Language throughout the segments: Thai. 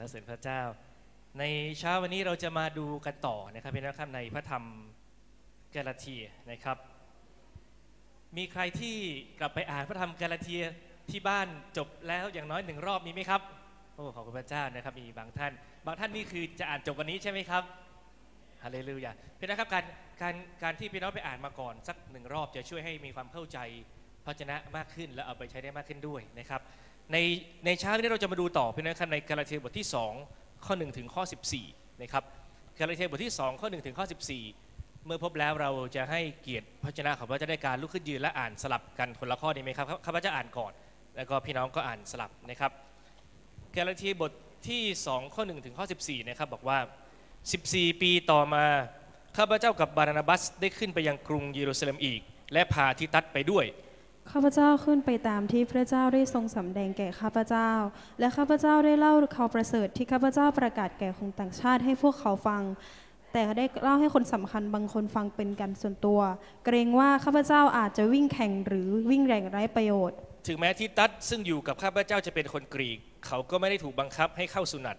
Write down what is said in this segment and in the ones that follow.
รเสริญพระเจ้า ในเช้าวันนี้เราจะมาดูกันต่อนะครับพี่น้องครับในพระธรรมกาลาเทียนะครับ มีใครที่กลับไปอ่านพระธรรมกาลาเทียที่บ้านจบแล้วอย่างน้อยหนึ่งรอบมีไหมครับโอ้ขอบคุณพระเจ้านะครับมีบางท่าน บางท่านนี่คือจะอ่านจบวันนี้ใช่ไหมครับฮาเลลูยาพี่น้องครับการการการที่พี่น้องไปอ่านมาก่อนสักหนึ่งรอบจะช่วยให้มีความเข้าใจพระชนะมากขึ้นและเอาไปใช้ได้มากขึ้นด้วยนะครับ ในในเช้านี้เราจะมาดูต่อพี่น้องครับในกาลาเทียบทที่ 2 ข้อ 1 ถึงข้อ 14 นะครับกาลาเทียบทที่ 2 ข้อ 1 ถึงข้อ 14 เมื่อพบแล้วเราจะให้เกียรติพระชนะของพระเจ้าได้การลุกขึ้นยืนและอ่านสลับกันคนละข้อดีไหมครับข้าพเจ้าอ่านก่อน แล้วก็พี่น้องก็อ่านสลับนะครับกาลาเทียบทที่ 2 ข้อ 1 ถึงข้อ 14 นะครับบอกว่า 14 ปีต่อมาข้าพเจ้ากับบานาบัสได้ขึ้นไปยังกรุงเยรูซาเล็มอีก และพาทิตัสไปด้วย ข้าพเจ้าขึ้นไปตามที่พระเจ้าได้ทรงสำแดงแก่ข้าพเจ้า และข้าพเจ้าได้เล่าข่าวประเสริฐที่ข้าพเจ้าประกาศแก่คนต่างชาติให้พวกเขาฟัง แต่ได้เล่าให้คนสำคัญบางคนฟังเป็นการส่วนตัว เกรงว่าข้าพเจ้าอาจจะวิ่งแข่งหรือวิ่งแรงไร้ประโยชน์ ถึงแม้ทิตัสซึ่งอยู่กับข้าพเจ้าจะเป็นคนกรีก เขาก็ไม่ได้ถูกบังคับให้เข้าสุนัต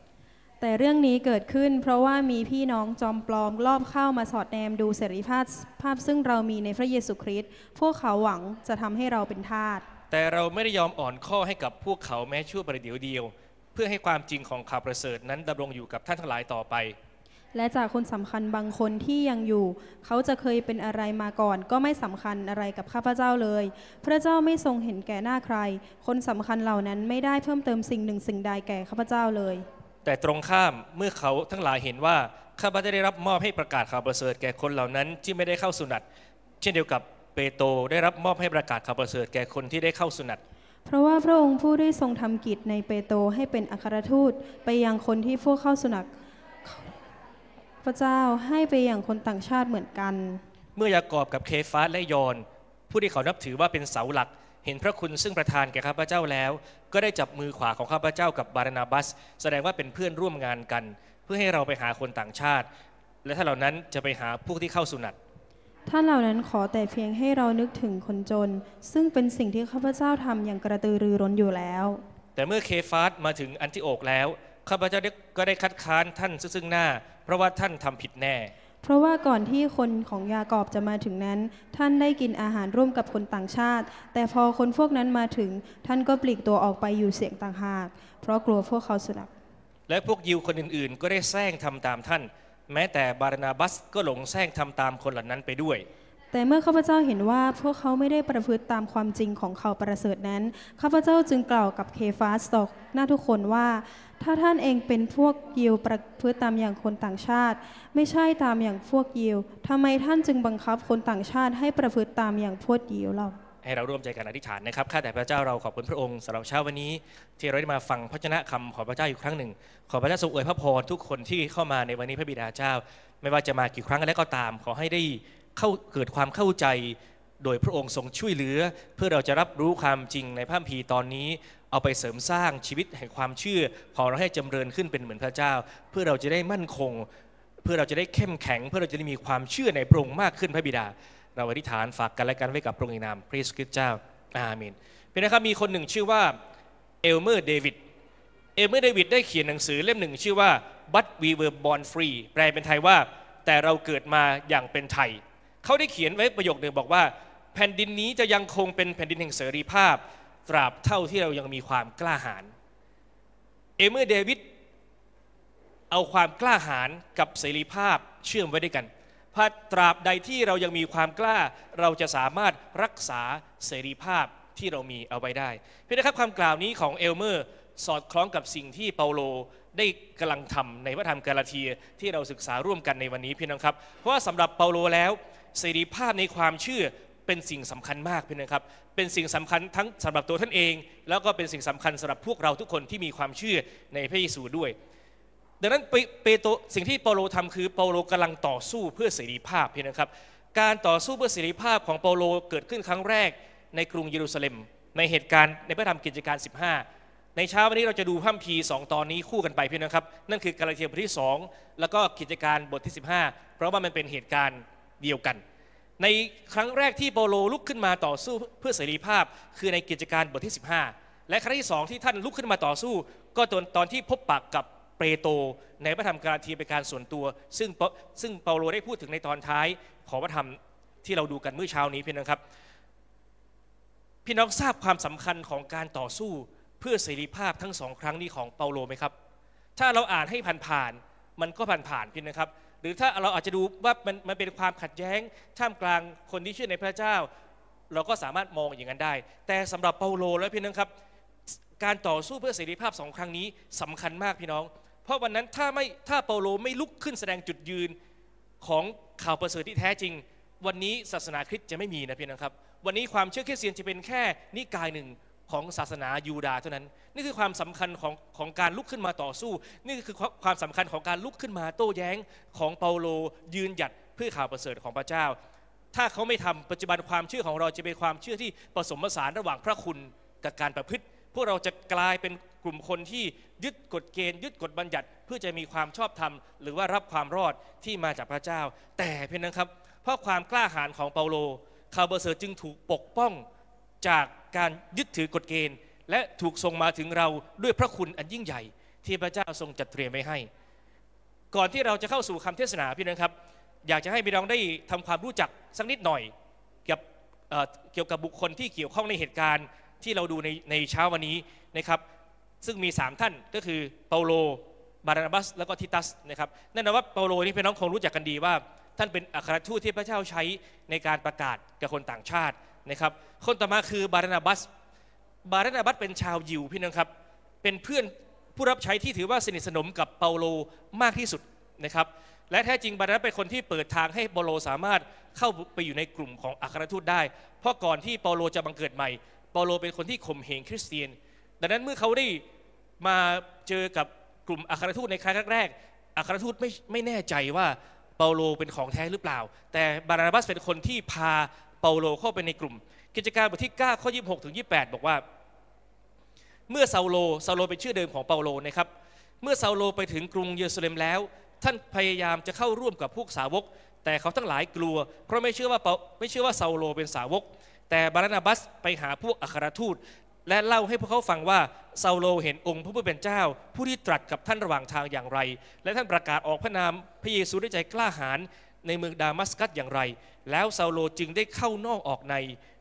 แต่เรื่องนี้เกิดขึ้น เพราะว่ามีพี่น้องจอมปลอมลอบเข้ามาสอดแนมดูเสรีภาพภาพซึ่งเรามีในพระเยซูคริสต์พวกเขาหวังจะทำให้เราเป็นทาสแต่เราไม่ได้ยอมอ่อนข้อให้กับพวกเขาแม้ชั่วประเดี๋ยวเดียว เพื่อให้ความจริงของข่าวประเสริฐนั้นดำรงอยู่กับท่านทั้งหลายต่อไป และจากคนสำคัญบางคนที่ยังอยู่ เขาจะเคยเป็นอะไรมาก่อน ก็ไม่สำคัญอะไรกับข้าพเจ้าเลย พระเจ้าไม่ทรงเห็นแก่หน้าใคร คนสำคัญเหล่านั้นไม่ได้เพิ่มเติมสิ่งหนึ่งสิ่งใดแก่ข้าพเจ้าเลย แต่ตรงข้ามเมื่อเขาทั้งหลายเห็นว่าข้าพเจ้าได้รับมอบให้ประกาศข่าวประเสริฐแก่คนเหล่านั้นที่ไม่ได้เข้าสุนัตเช่นเดียวกับเปโตรได้รับมอบให้ประกาศข่าวประเสริฐแก่คนที่ได้เข้าสุนัตเพราะว่าพระองค์ผู้ได้ทรงทำกิจในเปโตรให้เป็นอัครทูตไปยังคนที่พวกเข้าสุนัขพระเจ้าให้ไปยังคนต่างชาติเหมือนกัน เมื่อยากอบกับเคฟาสและยอนผู้ที่เขานับถือว่าเป็นเสาหลัก เห็นพระคุณซึ่งประทานแก่ข้าพเจ้าแล้ว ก็ได้จับมือขวาของข้าพเจ้ากับบารานาบัส แสดงว่าเป็นเพื่อนร่วมงานกัน เพื่อให้เราไปหาคนต่างชาติ และถ้าเหล่านั้นจะไปหาพวกที่เข้าสุนัตท่านเหล่านั้นขอแต่เพียงให้เรานึกถึงคนจน ซึ่งเป็นสิ่งที่ข้าพเจ้าทำอย่างกระตือรือร้นอยู่แล้ว แต่เมื่อเคฟาสมาถึงอันทิโอกแล้วข้าพเจ้าได้ก็ได้คัดค้านท่านซึ่งหน้า เพราะว่าท่านทำผิดแน่ เพราะว่าก่อนที่คนของยากอบจะมาถึงนั้น ท่านได้กินอาหารร่วมกับคนต่างชาติ แต่พอคนพวกนั้นมาถึง ท่านก็ปลีกตัวออกไปอยู่เสียงต่างหาก เพราะกลัวพวกเขาสุนับและพวกยิวคนอื่นๆ ก็ได้แซงทำตามท่าน แม้แต่บารานาบัสก็หลงแซงทำตามคนเหล่านั้นไปด้วย แต่เมื่อข้าพเจ้าเห็นว่าพวกเขาไม่ได้ประพฤติตามความจริงของเขาประเสริฐนั้น ข้าพเจ้าจึงกล่าวกับเคฟาสต่อหน้าทุกคนว่า ถ้าท่านเองเป็นพวกยิวประพฤติตามอย่างคนต่างชาติ ไม่ใช่ตามอย่างพวกยิวทำไมท่านจึงบังคับคนต่างชาติให้ประพฤติตามอย่างพวกยิวเราให้เราร่วมใจกันอธิษฐานนะครับ ข้าแต่พระเจ้าเราขอบคุณพระองค์สำหรับเช้าวันนี้ ที่เราได้มาฟังพระชนะคำของพระเจ้าอีกครั้งหนึ่ง ขอพระเจ้าทรงอวยพระพรทุกคนที่เข้ามาในวันนี้พระบิดาเจ้า ไม่ว่าจะมากี่ครั้งแล้วก็ตาม ขอให้ได้ เข้าเกิดความเข้าใจ โดยพระองค์ทรงช่วยเหลือ เพื่อเราจะรับรู้ความจริงในพระคัมภีตอนนี้ เอาไปเสริมสร้างชีวิตแห่งความเชื่อของเราให้จำเริญขึ้นเป็นเหมือนพระเจ้า เพื่อเราจะได้มั่นคง เพื่อเราจะได้เข้มแข็ง เพื่อเราจะได้มีความเชื่อในพระองค์มากขึ้นพระบิดา เราอธิษฐานฝากกันและกันไว้กับพระองค์ในนามพระเยซูคริสต์เจ้าอาเมนพี่น้องครับมีคนหนึ่งชื่อว่าเอลเมอร์เดวิดเอลเมอร์เดวิดได้เขียนหนังสือเล่มหนึ่งชื่อว่า but we were born free แปลเป็นไทยว่าแต่เราเกิดมาอย่างเป็นไท เขาได้เขียนไว้ประโยคหนึ่งบอกว่า แผ่นดินนี้จะยังคงเป็นแผ่นดินแห่งเสรีภาพ ตราบเท่าที่เรายังมีความกล้าหาญเอลเมอร์เดวิดเอาความกล้าหาญกับเสรีภาพเชื่อมไว้ด้วยกันพราตราบใดที่เรายังมีความกล้า เราจะสามารถรักษาเสรีภาพที่เรามีเอาไว้ได้พื่นะครับคำกล่าวนี้ของเอลเมอร์สอดคล้องกับสิ่งที่เปาโลได้กำลังทำในพระธรรมกาลาเทียที่เราศึกษาร่วมกันในวันนี้พี่น้องครับ เพราะว่าสำหรับเปาโลแล้ว เสรีภาพในความเชื่อเป็นสิ่งสำคัญมากพี่น้องครับ เป็นสิ่งสำคัญทั้งสำหรับตัวท่านเอง แล้วก็เป็นสิ่งสำคัญสำหรับพวกเราทุกคนที่มีความเชื่อในพระเยซูด้วย ดังนั้นเปโตรสิ่งที่เปาโลทำคือเปาโลกำลังต่อสู้เพื่อเสรีภาพพี่นะครับ การต่อสู้เพื่อเสรีภาพของเปาโลเกิดขึ้นครั้งแรกในกรุงเยรูซาเล็ม ในเหตุการณ์ในพระธรรมกิจการ 15 ในเช้าวันนี้เราจะดูพัมภีสองตอนนี้คู่กันไปพี่นะครับ นั่นคือกาลาเทียบทที่ 2 แล้วก็กิจการบทที่ 15 เพราะว่ามันเป็นเหตุการณ์ เดียวกัน ในครั้งแรกที่เปาโลลุกขึ้นมาต่อสู้เพื่อเสรีภาพ คือในกิจการบทที่ 15 และครั้งที่สองที่ท่านลุกขึ้นมาต่อสู้ ก็ตอนตอนที่พบปากกับเปโตรในพระธรรมกาลาเทียเป็นการส่วนตัว ซึ่งเปาซึ่งเปาโลได้พูดถึงในตอนท้ายของพระธรรมที่เราดูกันเมื่อเช้านี้พี่น้องครับ พี่น้องทราบความสำคัญของการต่อสู้เพื่อเสรีภาพทั้งสองครั้งนี้ของเปาโลไหมครับ ถ้าเราอ่านให้ผ่านๆมันก็ผ่านๆพี่นะครับ รือถ้าเราอาจจะดูว่ามันมันเป็นความขัดแย้งท่ามกลางคนที่เชื่อในพระเจ้า เราก็สามารถมองอย่างนั้นได้ แต่สำหรับเปาโลแล้วพี่น้องครับ การต่อสู้เพื่อเสรีภาพสองครั้งนี้สำคัญมากพี่น้อง เพราะวันนั้นถ้าไม่ถ้าเปาโลไม่ลุกขึ้นแสดงจุดยืนของข่าวประเสริฐที่แท้จริง วันนี้ศาสนาคริสต์จะไม่มีนะพี่น้องครับ วันนี้ความเชื่อคริสเตียนจะเป็นแค่นิกายหนึ่ง ของศาสนายูดาห์เท่านั้น นี่คือความสำคัญของของการลุกขึ้นมาต่อสู้ นี่คือความสำคัญของการลุกขึ้นมาโต้แย้งของเปาโลยืนหยัดเพื่อข่าวประเสริฐของพระเจ้า ถ้าเขาไม่ทำปัจจุบันความเชื่อของเราจะเป็นความเชื่อที่ผสมผสานระหว่างพระคุณกับการประพฤติ พวกเราจะกลายเป็นกลุ่มคนที่ยึดกฎเกณฑ์ยึดกฎบัญญัติ เพื่อจะมีความชอบธรรมหรือว่ารับความรอดที่มาจากพระเจ้า แต่เพียงนั้นครับ เพราะความกล้าหาญของเปาโลข่าวประเสริฐจึงถูกปกป้อง จากการยึดถือกฎเกณฑ์ และถูกส่งมาถึงเราด้วยพระคุณอันยิ่งใหญ่ ที่พระเจ้าทรงจัดเตรียมไว้ให้ ก่อนที่เราจะเข้าสู่คำเทศนาพี่น้องครับ อยากจะให้พี่น้องได้ทำความรู้จักสักนิดหน่อยเกี่ยวกับเกี่ยวกับบุคคลที่เกี่ยวข้องในเหตุการณ์ที่เราดูในในเช้าวันนี้นะครับ ซึ่งมี 3 ท่านก็คือเปาโลบารนาบัส แล้วก็ทิตัสนะครับแน่นอนว่าเปาโลนี่พี่น้องคงรู้จักกันดีว่า ท่านเป็นอัครทูตที่พระเจ้าใช้ในการประกาศกับคนต่างชาติ นะครับ คนต่อมาคือบารานาบัส บารานาบัสเป็นชาวยิวพี่น้องครับ เป็นเพื่อนผู้รับใช้ที่ถือว่าสนิทสนมกับเปาโลมากที่สุดนะครับ และแท้จริงบารานาบัสเป็นคนที่เปิดทางให้เปาโลสามารถเข้าไปอยู่ในกลุ่มของอัครทูตได้ เพราะก่อนที่เปาโลจะบังเกิดใหม่ เปาโลเป็นคนที่ข่มเหงคริสเตียน ดังนั้นเมื่อเขาได้มาเจอกับกลุ่มอัครทูตในครั้งแรกอัครทูตไม่ไม่แน่ใจว่าเปาโลเป็นของแท้หรือเปล่า แต่บารนาบัสเป็นคนที่พา เปาโลเข้าไปในกลุ่ม กิจการบทที่ 9 ข้อ 26 ถึง 28 บอกว่า เมื่อซาโลซาโลเป็นชื่อเดิมของเปาโลนะครับเมื่อซาโลไปถึงกรุงเยรูซาเล็มแล้ว ท่านพยายามจะเข้าร่วมกับพวกสาวก แต่เขาทั้งหลายกลัว เพราะไม่เชื่อว่าเปาไม่เชื่อว่าซาโลเป็นสาวก แต่บารนาบัสไปหาพวกอัครทูตและเล่าให้พวกเขาฟังว่าซาโลเห็นองค์พระผู้เป็นเจ้า ผู้ที่ตรัสกับท่านระหว่างทางอย่างไร และท่านประกาศออกพระนามพระเยซูด้วยใจกล้าหาญ ในเมืองดามัสกัสอย่างไร แล้วซาโลจึงได้เข้านอกออกใน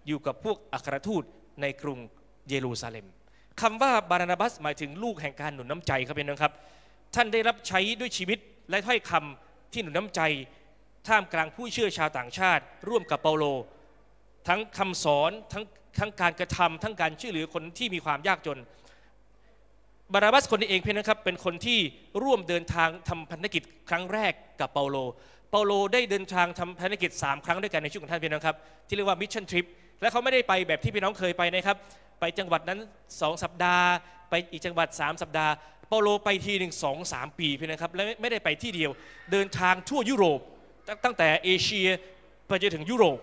อยู่กับพวกอัครทูตในกรุงเยรูซาเล็มคำว่าบารานาบัสหมายถึงลูกแห่งการหนุนน้ำใจครับพี่น้องครับ ท่านได้รับใช้ด้วยชีวิตและถ้อยคำที่หนุนน้ำใจ ท่ามกลางผู้เชื่อชาวต่างชาติ ร่วมกับเปาโล ทั้งคำสอนทั้งทั้งการกระทำทั้งการช่วยเหลือคนที่มีความยากจนบาราบัสคนนี้เองเพียงนะครับเป็นคนที่ร่วมเดินทางทำพันธกิจครั้งแรกกับเปาโล เปาโลได้เดินทางทำพันธกิจ 3 ครั้งด้วยกันในชีวิตของท่านพี่น้องครับ ที่เรียกว่ามิชชั่นทริปและเขาไม่ได้ไปแบบที่พี่น้องเคยไปนะครับ ไปจังหวัดนั้น 2 สัปดาห์ ไปอีกจังหวัด 3 สัปดาห์ เปาโลไปทีหนึ่งสองสามปีพี่นะครับและไม่ได้ไปที่เดียวเดินทางทั่วยุโรป ตั้งตั้งแต่เอเชียไปจนถึงยุโรป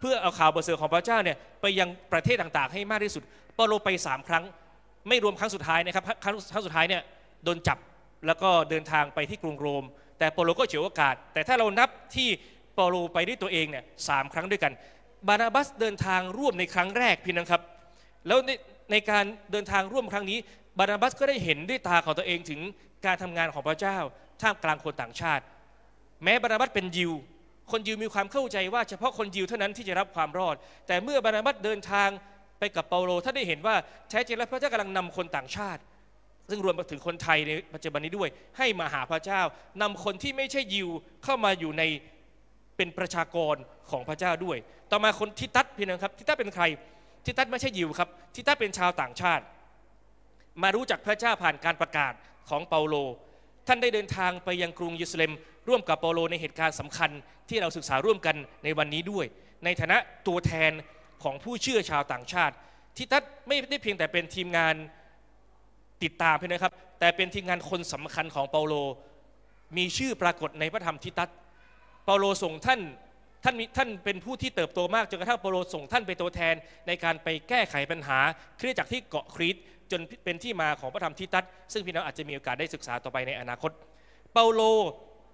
เพื่อเอาข่าวประเสริฐของพระเจ้าเนี่ยไปยังประเทศต่างๆ ให้มากที่สุด เปาโลไป 3 ครั้ง ไม่รวมครั้งสุดท้ายนะครับครั้งสุดท้ายเนี่ยโดนจับแล้วก็เดินทางไปที่กรุงโรม แต่เปโลก็เฉวยโอกาส แต่ถ้าเรานับที่เปโลไปด้วยตัวเองเนี่ยสามครั้งด้วยกัน บานาบัสเดินทางร่วมในครั้งแรกพี่น้องครับ แล้วในในการเดินทางร่วมครั้งนี้ บานาบัสก็ได้เห็นด้วยตาของตัวเองถึงการทำงานของพระเจ้า ท่ามกลางคนต่างชาติ แม้บานาบัสเป็นยิว คนยิวมีความเข้าใจว่าเฉพาะคนยิวเท่านั้นที่จะรับความรอด แต่เมื่อบานาบัสเดินทางไปกับเปาโลท่านได้เห็นว่าแท้จริงแล้วพระเจ้ากำลังนำคนต่างชาติ ซึ่งรวมไปถึงคนไทยในปัจจุบันนี้ด้วย ให้มาหาพระเจ้านำคนที่ไม่ใช่ยิวเข้ามาอยู่ในเป็นประชากรของพระเจ้าด้วย ต่อมาคนทิตัสพี่น้องครับทิตัสเป็นใครทิตัสไม่ใช่ยิวครับทิตัสเป็นชาวต่างชาติ มารู้จักพระเจ้าผ่านการประกาศของเปาโล ท่านได้เดินทางไปยังกรุงเยรูซาเล็ม ร่วมกับเปาโลในเหตุการณ์สำคัญที่เราศึกษาร่วมกันในวันนี้ด้วย ในฐานะตัวแทนของผู้เชื่อชาวต่างชาติทิตัสไม่ได้เพียงแต่เป็นทีมงาน ติดตามเพียงนะครับ แต่เป็นทีมงานคนสำคัญของเปาโล มีชื่อปรากฏในพระธรรมทิตัสเปาโลส่งท่านท่านมีท่านเป็นผู้ที่เติบโตมากจนกระทั่งเปาโลส่งท่านเป็นตัวแทน ในการไปแก้ไขปัญหาเคริสตจักที่เกาะคริสจนเป็นที่มาของพระธรรมทิตัสซึ่งพี่น้องอาจจะมีโอกาสได้ศึกษาต่อไปในอนาคต เปาโล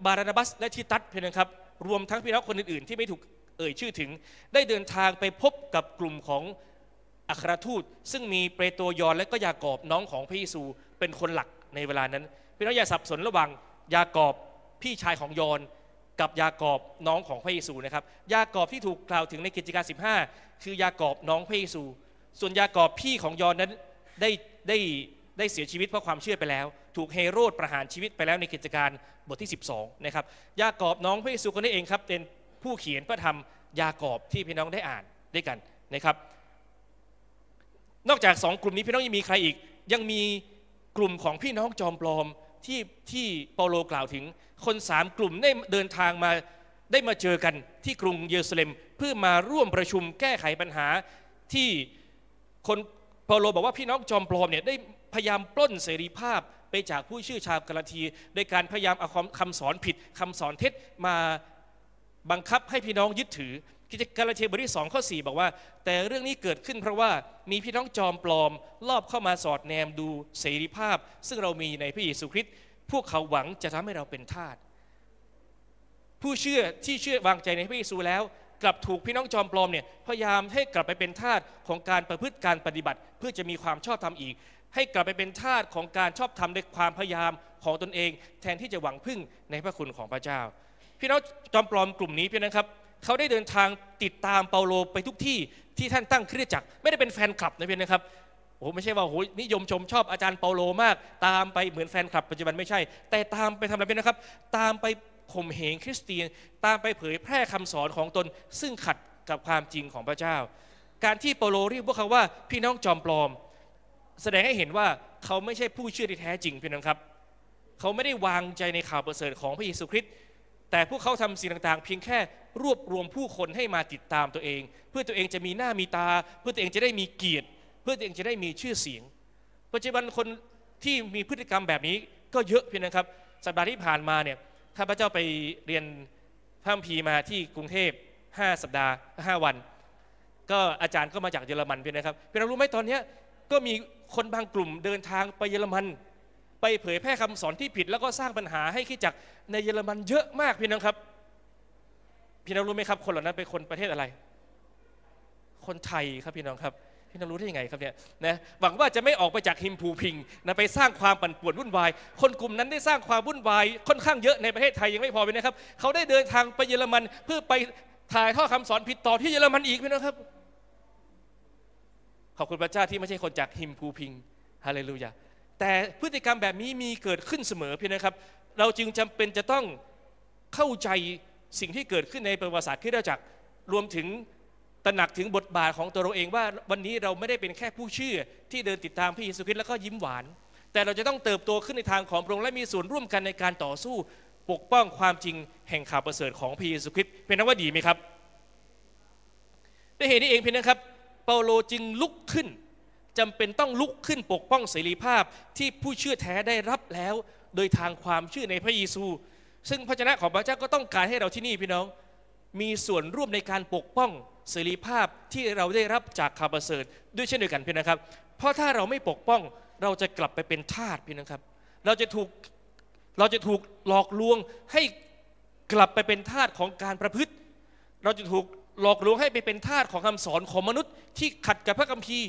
บารานาบัส และทิตัสพี่น้องครับรวมทั้งพี่น้องคนอื่นๆ ที่ไม่ถูกเอ่ยชื่อถึง ได้เดินทางไปพบกับกลุ่มของ อัครทูต ซึ่งมีเปโตรยอนและก็ยากอบน้องของพระเยซูเป็นคนหลักในเวลานั้นพี่น้องอย่าสับสนระหว่างยากอบพี่ชายของยอนกับยากอบน้องของพระเยซูนะครับยากอบที่ถูกกล่าวถึงในกิจการ15 คือยากอบน้องพระเยซู ส่วนยากอบพี่ของยอนนั้นได้ได้ได้เสียชีวิตเพราะความเชื่อไปแล้ว ถูกเฮโรดประหารชีวิตไปแล้วในกิจการบทที่ 12นะครับยากอบน้องพระเยซูคนนี้เองครับเป็นผู้เขียนพระธรรมยากอบที่พี่น้องได้อ่านด้วยกันนะครับ นอกจากสองกลุ่มนี้พี่น้องยังมีใครอีก ยังมีกลุ่มของพี่น้องจอมปลอมที่ที่เปาโลกล่าวถึง คนสามกลุ่มได้เดินทางมาได้มาเจอกันที่กรุงเยรูซาเล็ม เพื่อมาร่วมประชุมแก้ไขปัญหาที่คนเปาโลบอกว่าพี่น้องจอมปลอมเนี่ยได้พยายามปล้นเสรีภาพไปจากผู้ชื่อชาวกาลาทีโดยการพยายามเอาคำสอนผิดคำสอนเท็จมาบังคับให้พี่น้องยึดถือ กิจกาลาเทียบทที่2ข้อ4บอกว่า แต่เรื่องนี้เกิดขึ้นเพราะว่ามีพี่น้องจอมปลอม ลอบเข้ามาสอดแนมดูเสรีภาพ ซึ่งเรามีในพระเยซูคริสต์พวกเขาหวังจะทำให้เราเป็นทาสผู้เชื่อที่เชื่อวางใจในพระเยซูแล้ว กลับถูกพี่น้องจอมปลอมเนี่ยพยายามให้กลับไปเป็นทาสของการประพฤติการปฏิบัติ เพื่อจะมีความชอบธรรมอีก ให้กลับไปเป็นทาสของการชอบธรรมในความพยายามของตนเอง แทนที่จะหวังพึ่งในพระคุณของพระเจ้า พี่น้องจอมปลอมกลุ่มนี้พี่นะครับ เขาได้เดินทางติดตามเปาโลไปทุกที่ที่ท่านตั้งคริสตจักรไม่ได้เป็นแฟนคลับนะพี่นะครับโอ้ไม่ใช่ว่าโอ้นิยมชมชอบอาจารย์เปาโลมาก ตามไปเหมือนแฟนคลับปัจจุบันไม่ใช่ แต่ตามไปทำอะไรเป็นนะครับ ตามไปข่มเหงคริสเตียน ตามไปเผยแพร่คำสอนของตน ซึ่งขัดกับความจริงของพระเจ้า การที่เปาโลเรียกพวกเขาว่าพี่น้องจอมปลอม แสดงให้เห็นว่าเขาไม่ใช่ผู้เชื่อที่แท้จริงเพี่น้องครับ เขาไม่ได้วางใจในข่าวประเสริฐของพระเยซูคริสต์ แต่พวกเขาทำสิ่งต่างๆ เพียงแค่รวบรวมผู้คนให้มาติดตามตัวเอง เพื่อตัวเองจะมีหน้ามีตา เพื่อตัวเองจะได้มีเกียรติ เพื่อตัวเองจะได้มีชื่อเสียง ปัจจุบันคนที่มีพฤติกรรมแบบนี้ก็เยอะเพียงนะครับ สัปดาห์ที่ผ่านมาเนี่ยข้าพเจ้าไปเรียนพระคัมภีร์มาที่กรุงเทพ 5 สัปดาห์ 5 วัน ก็อาจารย์ก็มาจากเยอรมันเพียงนะครับเพียงรู้ไหมตอนนี้ก็มีคนบางกลุ่มเดินทางไปเยอรมัน ไปเผยแพร่คำสอนที่ผิด แล้วก็สร้างปัญหาให้ขี้จักรในเยอรมันเยอะมากพี่น้องครับ พี่น้องรู้ไหมครับ คนเหล่านั้นเป็นคนประเทศอะไร คนไทยครับพี่น้องครับพี่น้องรู้ได้ยังไงครับเนี่ยนะหวังว่าจะไม่ออกไปจากฮิมพูพิงนะไปสร้างความปั่นป่วนวุ่นวาย คนกลุ่มนั้นได้สร้างความวุ่นวายค่อนข้างเยอะในประเทศไทยยังไม่พอเลยนะครับเขาได้เดินทางไปเยอรมันเพื่อไปถ่ายทอดคำสอนผิดต่อที่เยอรมันอีกพี่น้องครับ ขอบคุณพระเจ้าที่ไม่ใช่คนจากฮิมพูพิงฮาเลลูยา แต่พฤติกรรมแบบนี้มีเกิดขึ้นเสมอพี่นะครับ เราจึงจำเป็นจะต้องเข้าใจสิ่งที่เกิดขึ้นในประวัติศาสตร์คริสตจักรรวมถึงตระหนักถึงบทบาทของตัวเราเองว่าวันนี้เราไม่ได้เป็นแค่ผู้เชื่อที่เดินติดตามพระเยซูคริสต์แล้วก็ยิ้มหวาน แต่เราจะต้องเติบโตขึ้นในทางของพระองค์และมีส่วนร่วมกันในการต่อสู้ปกป้องความจริงแห่งข่าวประเสริฐของพระเยซูคริสต์เป็นนักว่าดีไหมครับด้วยเหตุนี้เองเพียงนะครับ เปาโลจึงลุกขึ้น จำเป็นต้องลุกขึ้นปกป้องเสรีภาพที่ผู้เชื่อแท้ได้รับแล้ว โดยทางความเชื่อในพระเยซู ซึ่งพระเจ้าของพระเจ้าก็ต้องการให้เราที่นี่พี่น้อง มีส่วนร่วมในการปกป้องเสรีภาพที่เราได้รับจากข่าวประเสริฐด้วยเช่นเดียวกันพี่นะครับ เพราะถ้าเราไม่ปกป้องเราจะกลับไปเป็นทาสพี่นะครับ เราจะถูกเราจะถูกหลอกลวงให้กลับไปเป็นทาสของการประพฤติ เราจะถูกหลอกลวงให้ไปเป็นทาสของคำสอนของมนุษย์ ที่ขัดกับพระคัมภีร์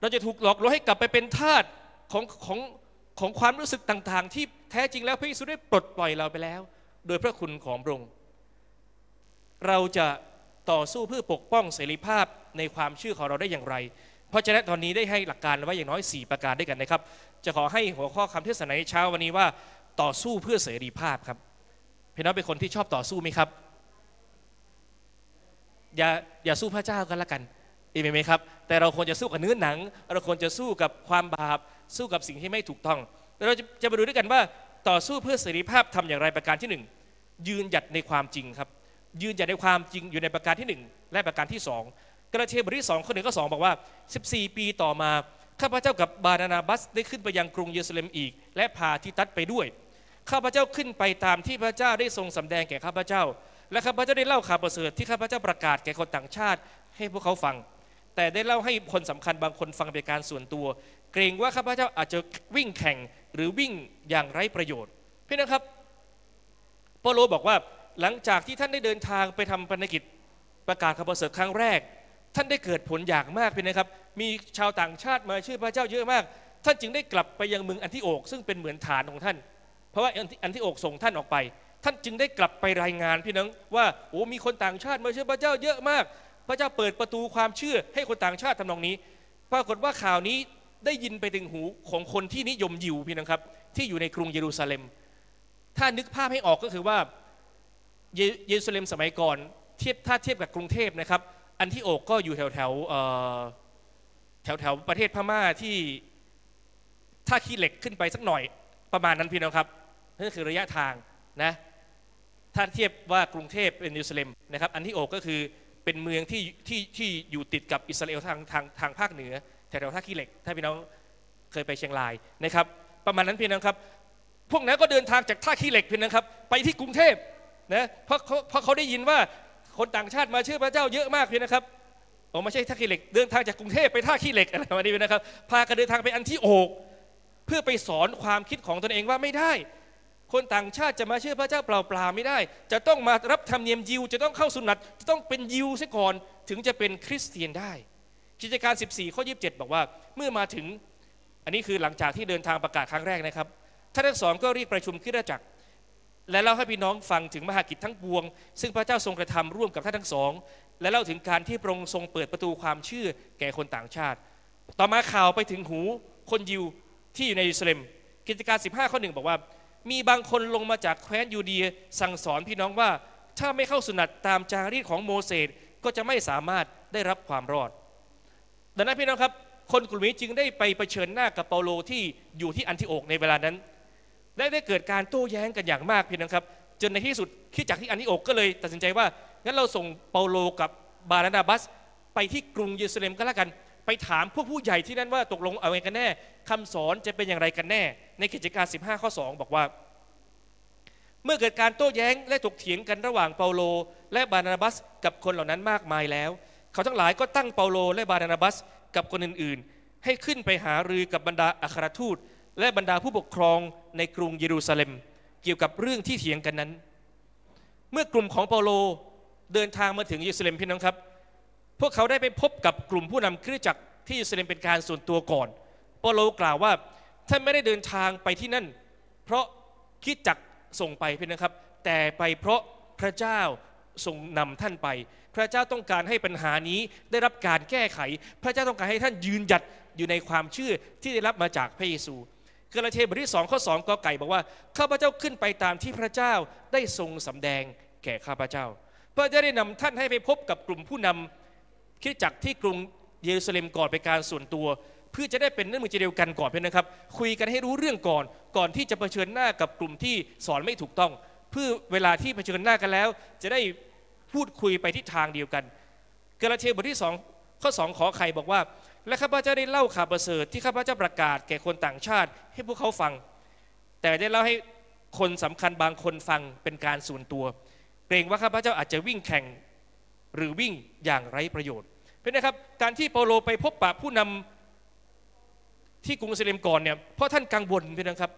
เราจะถูกหลอกลวงให้กลับไปเป็นทาสของของของความรู้สึกต่างๆ ที่แท้จริงแล้วพระเยซูได้ปลดปล่อยเราไปแล้ว โดยพระคุณของพระองค์เราจะต่อสู้เพื่อปกป้องเสรีภาพในความเชื่อของเราได้อย่างไร เพราะฉะนั้นตอนนี้ได้ให้หลักการไว้อย่างน้อย 4 ประการด้วยกันนะครับ จะขอให้หัวข้อคำเทศนาในเช้าวันนี้ว่าต่อสู้เพื่อเสรีภาพครับพี่น้องเป็นคนที่ชอบต่อสู้ไหมครับ อย่าอย่าสู้พระเจ้ากันละกัน อีเมนไหมครับ แต่เราควรจะสู้กับเนื้อหนัง เราควรจะสู้กับความบาป สู้กับสิ่งที่ไม่ถูกต้อง เราจะจะมาดูด้วยกันว่าต่อสู้เพื่อเสรีภาพทำอย่างไรประการที่หนึ่งยืนหยัดในความจริงครับ ยืนหยัดในความจริงอยู่ในประการที่หนึ่งและประการที่สองกระเทบทที่สองข้อหนึ่งข้อสองบอกว่า 14 ปีต่อมาข้าพเจ้ากับบานานาบัสได้ขึ้นไปยังกรุงเยรูซาเล็มอีก และพาทิตัสไปด้วยข้าพเจ้าขึ้นไปตามที่พระเจ้าได้ทรงสำแดงแก่ข้าพเจ้า และข้าพเจ้าได้เล่าข่าวประเสริฐที่ข้าพเจ้าประกาศแก่คนต่างชาติ ให้พวกเขาฟัง แต่ได้เล่าให้คนสำคัญบางคนฟังเป็นการส่วนตัว เกรงว่าข้าพเจ้าอาจจะวิ่งแข่งหรือวิ่งอย่างไร้ประโยชน์พี่นะครับเปโลบอกว่าหลังจากที่ท่านได้เดินทางไปทำภารกิจประกาศข่าวประเสริฐครั้งแรก ท่านได้เกิดผลอย่างมากพี่นะครับ มีชาวต่างชาติมาเชื่อพระเจ้าเยอะมาก ท่านจึงได้กลับไปยังเมืองอันทิโอกซึ่งเป็นเหมือนฐานของท่าน เพราะว่าอันทิอันทิโอกส่งท่านออกไป ท่านจึงได้กลับไปรายงานพี่น้องว่าโอ้มีคนต่างชาติมาเชื่อพระเจ้าเยอะมาก พระเจ้าเปิดประตูความเชื่อให้คนต่างชาติทำนองนี้ ปรากฏว่าข่าวนี้ได้ยินไปถึงหูของคนที่นิยมยิวพี่น้องครับ ที่อยู่ในกรุงเยรูซาเล็ม ถ้านึกภาพให้ออกก็คือว่าเยรูซาเล็มสมัยก่อนเทียบถ้าเทียบกับกรุงเทพนะครับ อันที่โอกก็อยู่แถวแถวแถวแถวประเทศพม่าที่ท่าขี้เหล็กขึ้นไปสักหน่อยประมาณนั้นพี่น้องครับนั่นคือระยะทางนะถ้าเทียบว่ากรุงเทพเป็นเยรูซาเล็มนะครับ อันที่โอกก็คือ เป็นเมืองที่ที่ที่อยู่ติดกับอิสราเอลทางทางทางภาคเหนือแถวๆท่าขี้เหล็ก ถ้าพี่น้องเคยไปเชียงรายนะครับ ประมาณนั้นพี่น้องครับ พวกนั้นก็เดินทางจากท่าขี้เหล็กพี่น้องครับ ไปที่กรุงเทพนะเพราะเขาเพราะเขาได้ยินว่าคนต่างชาติมาเชื่อพระเจ้าเยอะมากพี่นะครับโอ้ไม่ใช่ท่าขี้เหล็กเดินทางจากกรุงเทพไปท่าขี้เหล็กอะไรประมาณนี้นะครับ พากันเดินทางไปอันที่โอก เพื่อไปสอนความคิดของตนเองว่าไม่ได้ คนต่างชาติจะมาเชื่อพระเจ้าเปล่าๆไม่ได้ จะต้องมารับธรรมเนียมยิว จะต้องเข้าสุนัตจะต้องเป็นยิวซะก่อนถึงจะเป็นคริสเตียนได้กิจการ 14 ข้อ 27 บอกว่า เมื่อมาถึงอันนี้คือหลังจากที่เดินทางประกาศครั้งแรกนะครับท่านทั้งสองก็เรียกประชุมคริสตจักร และเล่าให้พี่น้องฟังถึงมหากิจทั้งปวง ซึ่งพระเจ้าทรงกระทำร่วมกับท่านทั้งสอง และเล่าถึงการที่พระองค์ทรงเปิดประตูความเชื่อแก่คนต่างชาติ ต่อมาข่าวไปถึงหูคนยิวที่อยู่ในเยรูซาเล็ม กิจการ 15 ข้อหนึ่งบอกว่า มีบางคนลงมาจากแคว้นยูเดียสั่งสอนพี่น้องว่า ถ้าไม่เข้าสุนัตตามจารีตของโมเสสก็จะไม่สามารถได้รับความรอด ดังนั้นพี่น้องครับ คนกลุ่มนี้จึงได้ไปเผชิญหน้ากับเปาโลที่อยู่ที่อันทิโอกในเวลานั้น และได้เกิดการโต้แย้งกันอย่างมากพี่น้องครับ จนในที่สุดคิดจากที่อันทิโอกก็เลยตัดสินใจว่างั้นเราส่งเปาโลกับบารานาบัสไปที่กรุงเยรูซาเล็มก็แล้วกัน ไปถามพวกผู้ใหญ่ที่นั่นว่าตกลงเอาไงกันแน่คำสอนจะเป็นอย่างไรกันแน่ ในกิจการ 15 ข้อ 2 บอกว่า เมื่อเกิดการโต้แย้งและถกเถียงกันระหว่างเปาโล และบานาบัส กับคนเหล่านั้นมากมายแล้ว เขาทั้งหลายก็ตั้งเปาโลและบานาบัส กับคนอื่นๆ ให้ขึ้นไปหารือกับบรรดาอัครทูต และบรรดาผู้ปกครองในกรุงเยรูซาเล็ม เกี่ยวกับเรื่องที่เถียงกันนั้น เมื่อกลุ่มของเปาโลเดินทางมาถึงเยรูซาเล็มพี่น้องครับพวกเขาได้ไปพบกับกลุ่มผู้นำคริสตจักร ที่เยรูซาเล็มเป็นการส่วนตัวก่อนเปโลกล่าวว่าท่านไม่ได้เดินทางไปที่นั่น เพราะคิดจักรส่งไปเพี่นะครับ แต่ไปเพราะพระเจ้าทรงนำท่านไป พระเจ้าต้องการให้ปัญหานี้ได้รับการแก้ไข พระเจ้าต้องการให้ท่านยืนหยัดอยู่ในความเชื่อที่ได้รับมาจากพระเยซูกาลาเทียบทที่2ข้อ2กอไก่บอกว่าข้าพเจ้าขึ้นไปตามที่พระเจ้าได้ทรงสำแดงแก่ข้าพเจ้าเพื่อจะได้นำท่านให้ไปพบกับกลุ่มผู้นำคริสตจักรที่กรุง เยรูซาเล็มก่อนเป็นการส่วนตัว เพื่อจะได้เป็นเรื่องมือเดียวกันก่อนเพื่อนนะครับ คุยกันให้รู้เรื่องก่อน ก่อนที่จะเผชิญหน้ากับกลุ่มที่สอนไม่ถูกต้อง เพื่อเวลาที่เผชิญหน้ากันแล้ว จะได้พูดคุยไปที่ทางเดียวกันกาลาเทียบทที่2ข้อ2ขอไข่บอกว่า และข้าพเจ้าได้เล่าข่าวประเสริฐที่ข้าพเจ้าประกาศแก่คนต่างชาติ ให้พวกเขาฟัง แต่ได้เล่าให้คนสำคัญบางคนฟังเป็นการส่วนตัว เกรงว่าข้าพเจ้าอาจจะวิ่งแข่ง หรือวิ่งอย่างไร้ประโยชน์ เป็นนะครับการที่เปาโลไปพบปะผู้นำที่กรุงเยรูซาเล็มก่อนเนี่ยเพราะท่านกังวลเป็นนะครับ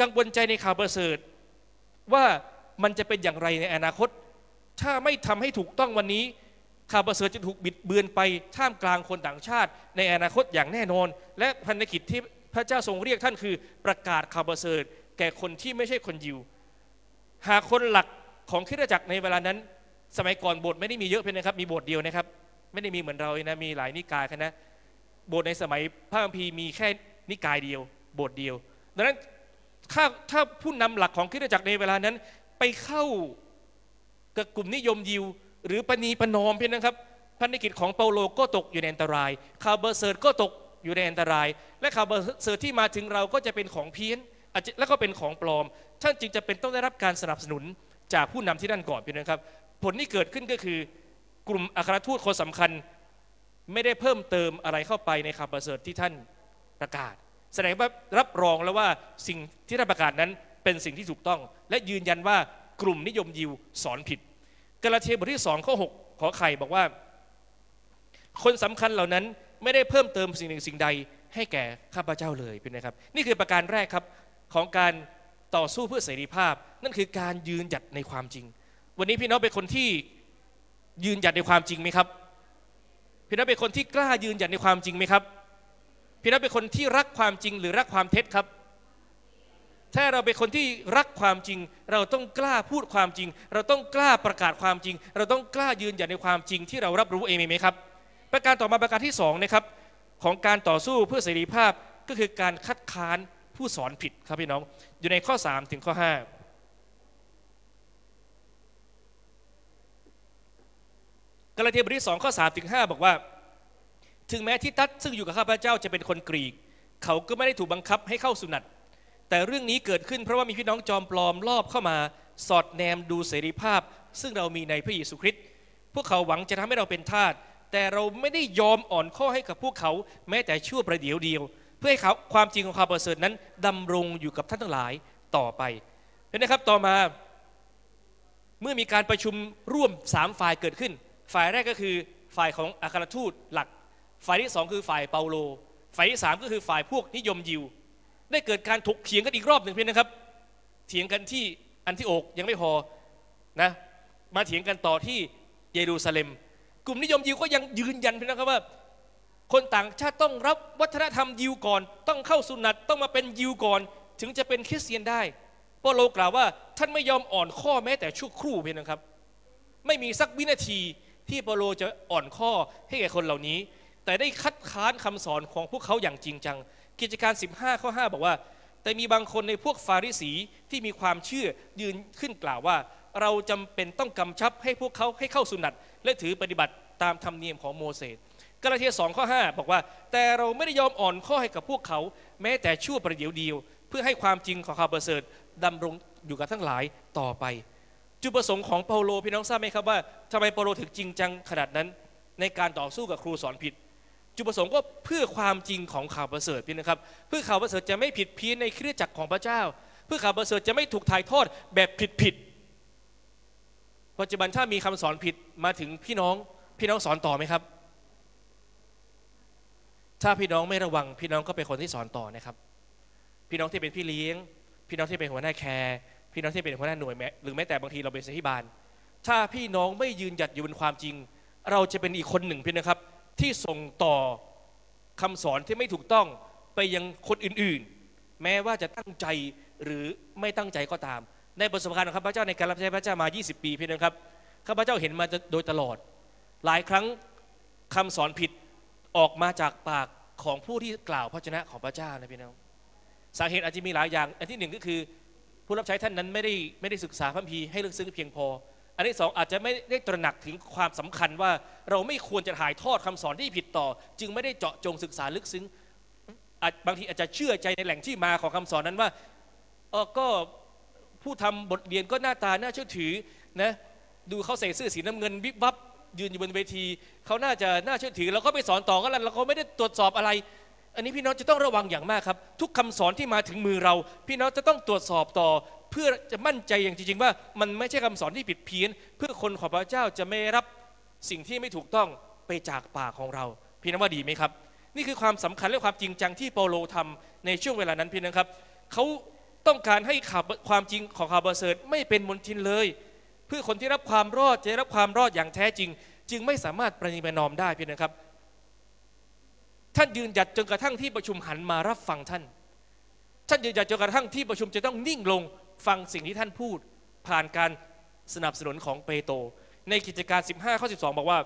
กังวลใจในข่าวประเสริฐว่ามันจะเป็นอย่างไรในอนาคต ถ้าไม่ทำให้ถูกต้องวันนี้ข่าวประเสริฐจะถูกบิดเบือนไปท่ามกลางคนต่างชาติ ในอนาคตอย่างแน่นอน และพันธกิจที่พระเจ้าทรงเรียกท่านคือประกาศข่าวประเสริฐแก่คนที่ไม่ใช่คนยิว หากคนหลักของคริสตจักรในเวลานั้น สมัยก่อนโบสถ์ไม่ได้มีเยอะพี่น้องครับ มีโบสถ์เดียวนะครับ ไม่ได้มีเหมือนเรานะมีหลายนิกายคณะโบสถ์ในสมัยพระคัมภีร์มีแค่นิกายเดียว โบสถ์เดียว ดังนั้นถ้าถ้าผู้นำหลักของคริสตจักรในเวลานั้น ไปเข้ากับกลุ่มนิยมยิว หรือปณีประนอมพี่น้องครับพันธกิจของเปาโลก็ตกอยู่ในอันตรายข่าวเบอร์เซิร์ก็ตกอยู่ในอันตราย และข่าวเบอร์เซิร์ที่มาถึงเราก็จะเป็นของเพี้ยนแล้วก็เป็นของปลอม ท่านจึงจะเป็นต้องได้รับการสนับสนุนจากผู้นำที่นั่นก่อนเพียงนะครับ ผลที่เกิดขึ้นก็คือ กลุ่มอัครทูตคนสำคัญไม่ได้เพิ่มเติมอะไรเข้าไปในข่าวประเสริฐที่ท่านประกาศ แสดงว่ารับรองแล้วว่าสิ่งที่ท่านประกาศนั้นเป็นสิ่งที่ถูกต้อง และยืนยันว่ากลุ่มนิยมยิวสอนผิดกาลาเทียบทที่2ข้อ6ขอไข่บอกว่า คนสำคัญเหล่านั้นไม่ได้เพิ่มเติมสิ่งหนึ่งสิ่งใดให้แก่ข้าพเจ้าเลยเป็นนะครับ นี่คือประการแรกครับของการต่อสู้เพื่อเสรีภาพ นั่นคือการยืนหยัดในความจริง วันนี้พี่น้องเป็นคนที่ ยืนหยัดในความจริงไหมครับ พี่น้องเป็นคนที่กล้ายืนหยัดในความจริงไหมครับ พี่น้องเป็นคนที่รักความจริงหรือรักความเท็จครับ ถ้าเราเป็นคนที่รักความจริง เราต้องกล้าพูดความจริง เราต้องกล้าประกาศความจริง เราต้องกล้ายืนหยัดในความจริงที่เรารับรู้เองไหมครับ ประการต่อมาประการที่สองนะครับของการต่อสู้เพื่อเสรีภาพก็คือการคัดค้านผู้สอนผิดครับพี่น้อง อยู่ในข้อ 3 ถึงข้อ 5 กาลาเทียบทที่2ข้อ3ถึง5บอกว่า ถึงแม้ที่ตัดซึ่งอยู่กับข้าพเจ้าจะเป็นคนกรีก เขาก็ไม่ได้ถูกบังคับให้เข้าสุนัตแต่เรื่องนี้เกิดขึ้นเพราะว่ามีพี่น้องจอมปลอมลอบเข้ามาสอดแนมดูเสรีภาพ ซึ่งเรามีในพระเยซูคริสต์พวกเขาหวังจะทำให้เราเป็นทาสแต่เราไม่ได้ยอมอ่อนข้อให้กับพวกเขาแม้แต่ชั่วประเดี๋ยวเดียว เพื่อให้เขาความจริงของความประเสริฐนั้นดำรงอยู่กับท่านทั้งหลายต่อไปเห็นไหมครับต่อมาเมื่อมีการประชุมร่วม3ฝ่ายเกิดขึ้น ฝ่ายแรกก็คือฝ่ายของอัครทูตหลัก ฝ่ายที่สองคือฝ่ายเปาโล ฝ่ายที่สามก็คือฝ่ายพวกนิยมยิว ได้เกิดการถกเถียงกันอีกรอบหนึ่งเพียงนะครับ เถียงกันที่อันที่อกยังไม่พอนะมาเถียงกันต่อที่เยรูซาเล็ม กลุ่มนิยมยิวก็ยังยืนยันเพียงนะครับว่า คนต่างชาติต้องรับวัฒนธรรมยิวก่อน ต้องเข้าสุนัตต้องมาเป็นยิวก่อน ถึงจะเป็นคริสเตียนได้เปาโลกล่าวว่าท่านไม่ยอมอ่อนข้อแม้แต่ชั่วครู่เพียงนะครับ ไม่มีสักวินาที ที่เปโลจะอ่อนข้อให้แก่คนเหล่านี้ แต่ได้คัดค้านคำสอนของพวกเขาอย่างจริงจัง กิจการ 15 ข้อ 5 บอกว่า แต่มีบางคนในพวกฟาริสีที่มีความเชื่อยืนขึ้นกล่าวว่า เราจำเป็นต้องกำชับให้พวกเขาให้เข้าสุนัตและถือปฏิบัติตามธรรมเนียมของโมเสสกาลาเทีย2ข้อ 5 บอกว่า แต่เราไม่ได้ยอมอ่อนข้อให้กับพวกเขา แม้แต่ชั่วประเดี๋ยวเดียว เพื่อให้ความจริงของข่าวประเสริฐดำรงอยู่กับทั้งหลายต่อไป จุดประสงค์ของเปาโลพี่น้องทราบไหมครับว่าทำไมเปาโลถึงจริงจังขนาดนั้น ในการต่อสู้กับครูสอนผิด จุดประสงค์ก็เพื่อความจริงของข่าวประเสริฐพี่นะครับ เพื่อข่าวประเสริฐจะไม่ผิดเพี้ยนในคริสตจักรของพระเจ้า เพื่อข่าวประเสริฐจะไม่ถูกถ่ายทอดแบบผิดผิดปัจจุบันถ้ามีคำสอนผิดมาถึงพี่น้องพี่น้องสอนต่อไหมครับ ถ้าพี่น้องไม่ระวัง พี่น้องก็เป็นคนที่สอนต่อนะครับ พี่น้องที่เป็นพี่เลี้ยง พี่น้องที่เป็นหัวหน้าแคร์ พี่น้องที่เป็นหัวหน้าหน่วยแม้หรือแม้แต่บางทีเราเป็นสถิบาลถ้าพี่น้องไม่ยืนหยัดอยู่บนความจริง เราจะเป็นอีกคนหนึ่งพี่นะครับ ที่ส่งต่อคำสอนที่ไม่ถูกต้องไปยังคนอื่นๆ แม้ว่าจะตั้งใจหรือไม่ตั้งใจก็ตาม ในประสบการณ์ของข้าพเจ้าในการรับใช้พระเจ้ามา 20 ปีพี่นะครับข้าพเจ้าเห็นมาโดยตลอด หลายครั้งคำสอนผิดออกมาจากปากของผู้ที่กล่าวพระชนะของพระเจ้านะพี่น้องสาเหตุอาจจะมีหลายอย่าง อันที่หนึ่งก็คือ ผู้รับใช้ท่านนั้นไม่ได้ไม่ได้ศึกษาพระคัมภีให้ลึกซึ้งเพียงพอ อันที่สองอาจจะไม่ได้ตระหนักถึงความสำคัญว่าเราไม่ควรจะถ่ายทอดคำสอนที่ผิดต่อ จึงไม่ได้เจาะจงศึกษาลึกซึ้งบางทีอาจจะเชื่อใจในแหล่งที่มาของคำสอนนั้นว่าเออก็ผู้ทำบทเรียนก็หน้าตาน่าเชื่อถือนะดูเขาใส่เสื้อสีน้ำเงินวิบวับยืนอยู่บนเวทีเขาน่าจะน่าเชื่อถือ แล้วก็ไปสอนต่อกันแล้วเราก็ไม่ได้ตรวจสอบอะไร อันนี้พี่น้องจะต้องระวังอย่างมากครับ ทุกคำสอนที่มาถึงมือเรา พี่น้องจะต้องตรวจสอบต่อ เพื่อจะมั่นใจอย่างจริง ๆ ว่ามันไม่ใช่คำสอนที่ผิดเพี้ยน เพื่อคนของพระเจ้าจะไม่รับสิ่งที่ไม่ถูกต้องไปจากปากของเรา พี่น้องว่าดีไหมครับ นี่คือความสำคัญและความจริงจังที่เปาโลทำในช่วงเวลานั้นพี่น้องครับเขาต้องการให้ข่าวความจริงของข่าวประเสริฐไม่เป็นมลทินเลย เพื่อคนที่รับความรอดจะได้รับความรอดอย่างแท้จริง จึงไม่สามารถประนีประนอมได้พี่นะครับ ท่านยืนหยัดจนกระทั่งที่ประชุมหันมารับฟังท่าน ท่านยืนหยัดจนกระทั่งที่ประชุมจะต้องนิ่งลงฟังสิ่งที่ท่านพูด ผ่านการสนับสนุนของเปโตรในกิจการ 15 ข้อ 12 บอกว่า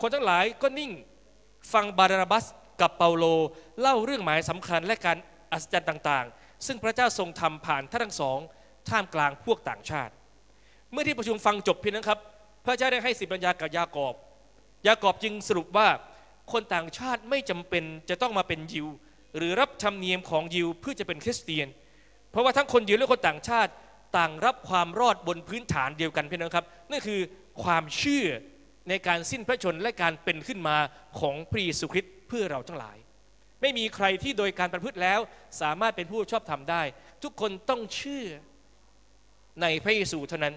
คนทั้งหลายก็นิ่งฟังบาราบัสกับเปาโลเล่าเรื่องหมายสำคัญและการอัศจรรย์ต่างๆ ซึ่งพระเจ้าทรงทำผ่านท่านทั้งสองท่ามกลางพวกต่างชาติ เมื่อที่ประชุมฟังจบเพียงนั้นครับ พระเจ้าได้ให้สิบปัญญากับยากอบ ยากอบจึงสรุปว่า คนต่างชาติไม่จำเป็นจะต้องมาเป็นยิว หรือรับธรรมเนียมของยิวเพื่อจะเป็นคริสเตียน เพราะว่าทั้งคนยิวและคนต่างชาติต่างรับความรอดบนพื้นฐานเดียวกันพี่น้องครับนั่นคือความเชื่อในการสิ้นพระชนและการเป็นขึ้นมาของพระเยซูคริสต์เพื่อเราทั้งหลาย ไม่มีใครที่โดยการประพฤติแล้ว สามารถเป็นผู้ชอบธรรมได้ ทุกคนต้องเชื่อในพระเยซูเท่านั้น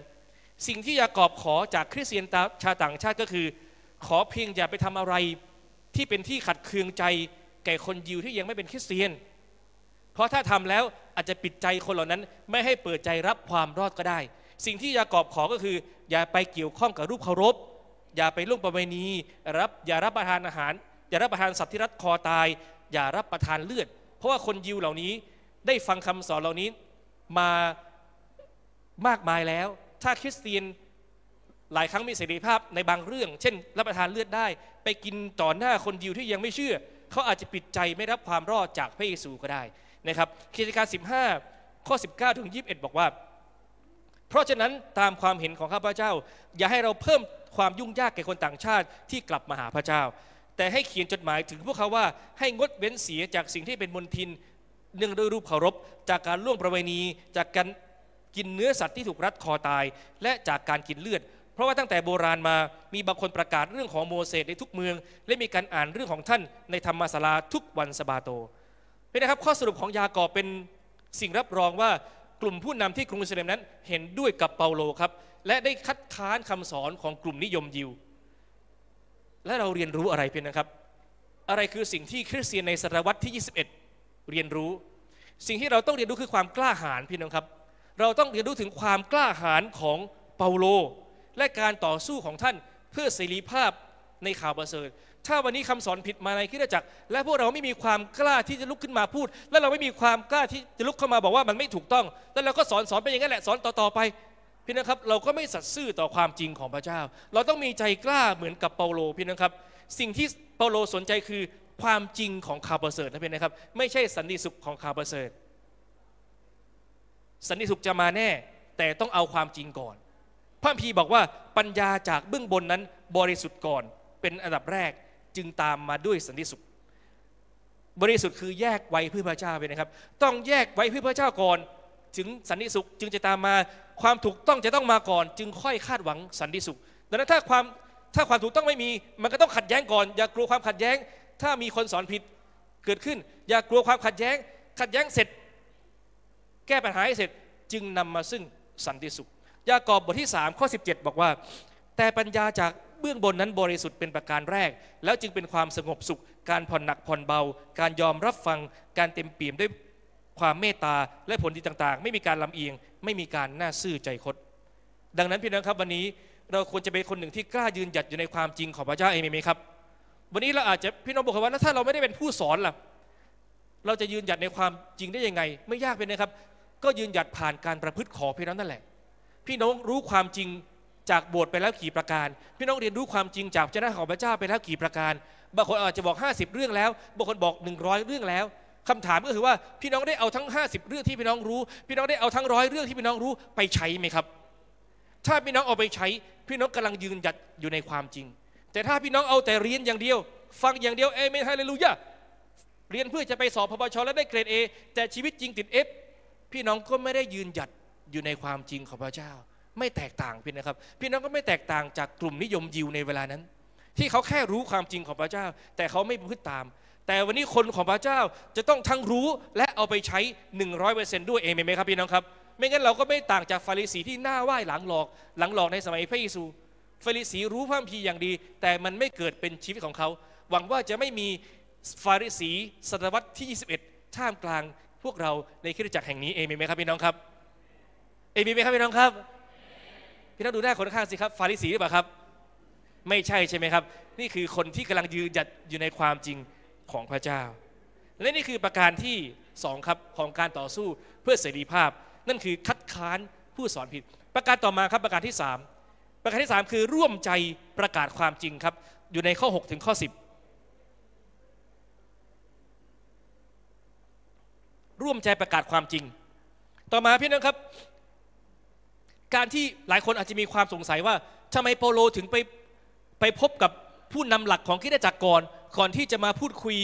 สิ่งที่ยากอบขอจากคริสเตียนชาวต่างชาติก็คือ ขอเพียงอย่าไปทำอะไร ที่เป็นที่ขัดเคืองใจแก่คนยิวที่ยังไม่เป็นคริสเตียน เพราะถ้าทำแล้วอาจจะปิดใจคนเหล่านั้น ไม่ให้เปิดใจรับความรอดก็ได้ สิ่งที่ยากอบขอก็คือ อย่าไปเกี่ยวข้องกับรูปเคารพ อย่าไปล่วงประเวณีรับอย่ารับประทานอาหาร อย่ารับประทานสัตว์ที่รัดคอตาย อย่ารับประทานเลือด เพราะว่าคนยิวเหล่านี้ได้ฟังคำสอนเหล่านี้มามากมายแล้ว ถ้าคริสเตียน หลายครั้งมีเสรีภาพในบางเรื่อง เช่น รับประทานเลือดได้ ไปกินต่อหน้าคนยิวที่ยังไม่เชื่อ เขาอาจจะปิดใจไม่รับความรอดจากพระเยซูก็ได้นะครับคีติการ 15 ข้อ 19 ถึง 21 บอกว่า เพราะฉะนั้นตามความเห็นของข้าพเจ้า อย่าให้เราเพิ่มความยุ่งยากแก่คนต่างชาติที่กลับมาหาพระเจ้า แต่ให้เขียนจดหมายถึงพวกเขาว่าให้งดเว้นเสียจากสิ่งที่เป็นมลทินเนื่องด้วยรูปเคารพ จากการล่วงประเวณี จากการกินเนื้อสัตว์ที่ถูกรัดคอตาย และจากการกินเลือด ราะว่าตั้งแต่โบราณมามีบางคนประกาศเรื่องของโมเสสในทุกเมือง และมีการอ่านเรื่องของท่านในธรรมศาลาทุกวันสบาโตเป็นนะครับข้อสรุปของยากอบเป็นสิ่งรับรองว่ากลุ่มผู้นำที่กรุงเยรูซาเล็มนั้นเห็นด้วยกับเปาโลครับ และได้คัดค้านคำสอนของกลุ่มนิยมยิว และเราเรียนรู้อะไรเพียงนะครับ อะไรคือสิ่งที่คริสเตียนในศตวรรษที่ 21 เรียนรู้ สิ่งที่เราต้องเรียนรู้คือความกล้าหาญพี่น้องครับ เราต้องเรียนรู้ถึงความกล้าหาญของเปาโล และการต่อสู้ของท่านเพื่อเสรีภาพในข่าวประเสริฐ ถ้าวันนี้คำสอนผิดมาในคริสตจักร และพวกเราไม่มีความกล้าที่จะลุกขึ้นมาพูด และเราไม่มีความกล้าที่จะลุกเข้ามาบอกว่ามันไม่ถูกต้อง แล้วเราก็สอนสอนไปอย่างนั้นแหละสอนต่อๆไปพี่นะครับ เราก็ไม่สัตย์ซื่อต่อความจริงของพระเจ้า เราต้องมีใจกล้าเหมือนกับเปาโลพี่นะครับ สิ่งที่เปาโลสนใจคือความจริงของข่าวประเสริฐนะพี่นะครับ ไม่ใช่สันติสุขของข่าวประเสริฐ สันติสุขจะมาแน่ แต่ต้องเอาความจริงก่อน พระคัมภีบอกว่าปัญญาจากเบื้องบนนั้นบริสุทธิ์ก่อนเป็นอันดับแรกจึงตามมาด้วยสันติสุข บริสุทธิ์คือแยกไว้เพื่อพระเจ้าไปนะครับ ต้องแยกไว้เพื่อพระเจ้าก่อน ถึงสันติสุขจึงจะตามมาความถูกต้องจะต้องมาก่อน จึงค่อยคาดหวังสันติสุข ดังนั้นถ้าความถ้าความถูกต้องไม่มีมันก็ต้องขัดแย้งก่อน อย่ากลัวความขัดแย้ง ถ้ามีคนสอนผิดเกิดขึ้น อย่ากลัวความขัดแย้ง ขัดแย้งเสร็จ แก้ปัญหาให้เสร็จจึงนำมาซึ่งสันติสุข ยากอบบทที่3ข้อ17 บอกว่า แต่ปัญญาจากเบื้องบนนั้นบริสุทธิ์เป็นประการแรก แล้วจึงเป็นความสงบสุข การผ่อนหนักผ่อนเบา การยอมรับฟัง การเต็มเปี่ยมด้วยความเมตตาและผลดีต่างๆ ไม่มีการลำเอียง ไม่มีการน่าซื่อใจคดดังนั้นพี่น้องครับวันนี้เราควรจะเป็นคนหนึ่งที่กล้ายืนหยัดอยู่ในความจริงของพระเจ้าเองไหมครับ วันนี้เราอาจจะพี่น้องบอกว่าแล้วถ้าเราไม่ได้เป็นผู้สอนล่ะเราจะยืนหยัดในความจริงได้ยังไง ไม่ยากเป็นนะครับ ก็ยืนหยัดผ่านการประพฤติขอพี่น้องนั่นแหละ พี่น้องรู้ความจริงจากโบสถ์ไปแล้วกี่ประการ พี่น้องเรียนรู้ความจริงจากเจ้าหน้าของพระเจ้าไปแล้วกี่ประการบางคนอาจจะบอก 50 เรื่องแล้วบางคนบอก 100 เรื่องแล้วคำถามก็คือว่าพี่น้องได้เอาทั้ง 50 เรื่องที่พี่น้องรู้ พี่น้องได้เอาทั้งร้อยเรื่องที่พี่น้องรู้ไปใช้ไหมครับ ถ้าพี่น้องเอาไปใช้ พี่น้องกำลังยืนหยัดอยู่ในความจริง แต่ถ้าพี่น้องเอาแต่เรียนอย่างเดียว ฟังอย่างเดียวเอเมนฮาเลลูยาเรียนเพื่อจะไปสอบพบชแล้วได้เกรดเอแต่ชีวิตจริงติดเอฟพี่น้องก็ไม่ได้ยืนหยัด อยู่ในความจริงของพระเจ้า ไม่แตกต่างพี่นะครับ พี่น้องก็ไม่แตกต่างจากกลุ่มนิยมยิวในเวลานั้น ที่เขาแค่รู้ความจริงของพระเจ้า แต่เขาไม่พฤติตาม แต่วันนี้คนของพระเจ้าจะต้องทั้งรู้และเอาไปใช้ 100%ด้วยเองไหมครับพี่น้องครับ ไม่งั้นเราก็ไม่ต่างจากฟาริสีที่หน้าไหว้หลังหลอก หลังหลอกในสมัยพระเยซูฟาริสีรู้พระคัมภีร์อย่างดี แต่มันไม่เกิดเป็นชีวิตของเขา หวังว่าจะไม่มีฟาริสีศตวรรษที่ 21 ท่ามกลางพวกเราในคริสตจักรแห่งนี้เองไหมครับพี่น้องครับ เอมีไหมครับพี่น้องครับ พี่น้องดูหน้าคนข้างสิครับ ฟาริสีหรือเปล่าครับ ไม่ใช่ใช่ไหมครับ นี่คือคนที่กำลังยืนหยัดอยู่ในความจริงของพระเจ้า และนี่คือประการที่สองครับของการต่อสู้เพื่อเสรีภาพ นั่นคือคัดค้านผู้สอนผิด ประการต่อมาครับประการที่สามประการที่สามคือร่วมใจประกาศความจริงครับ อยู่ในข้อ 6 ถึงข้อ 10 ร่วมใจประกาศความจริง ต่อมาพี่น้องครับ การที่หลายคนอาจจะมีความสงสัยว่าทำไมเปโลถึงไปไปพบกับผู้นำหลักของคริสตจักรก่อนก่อนที่จะมาพูดคุย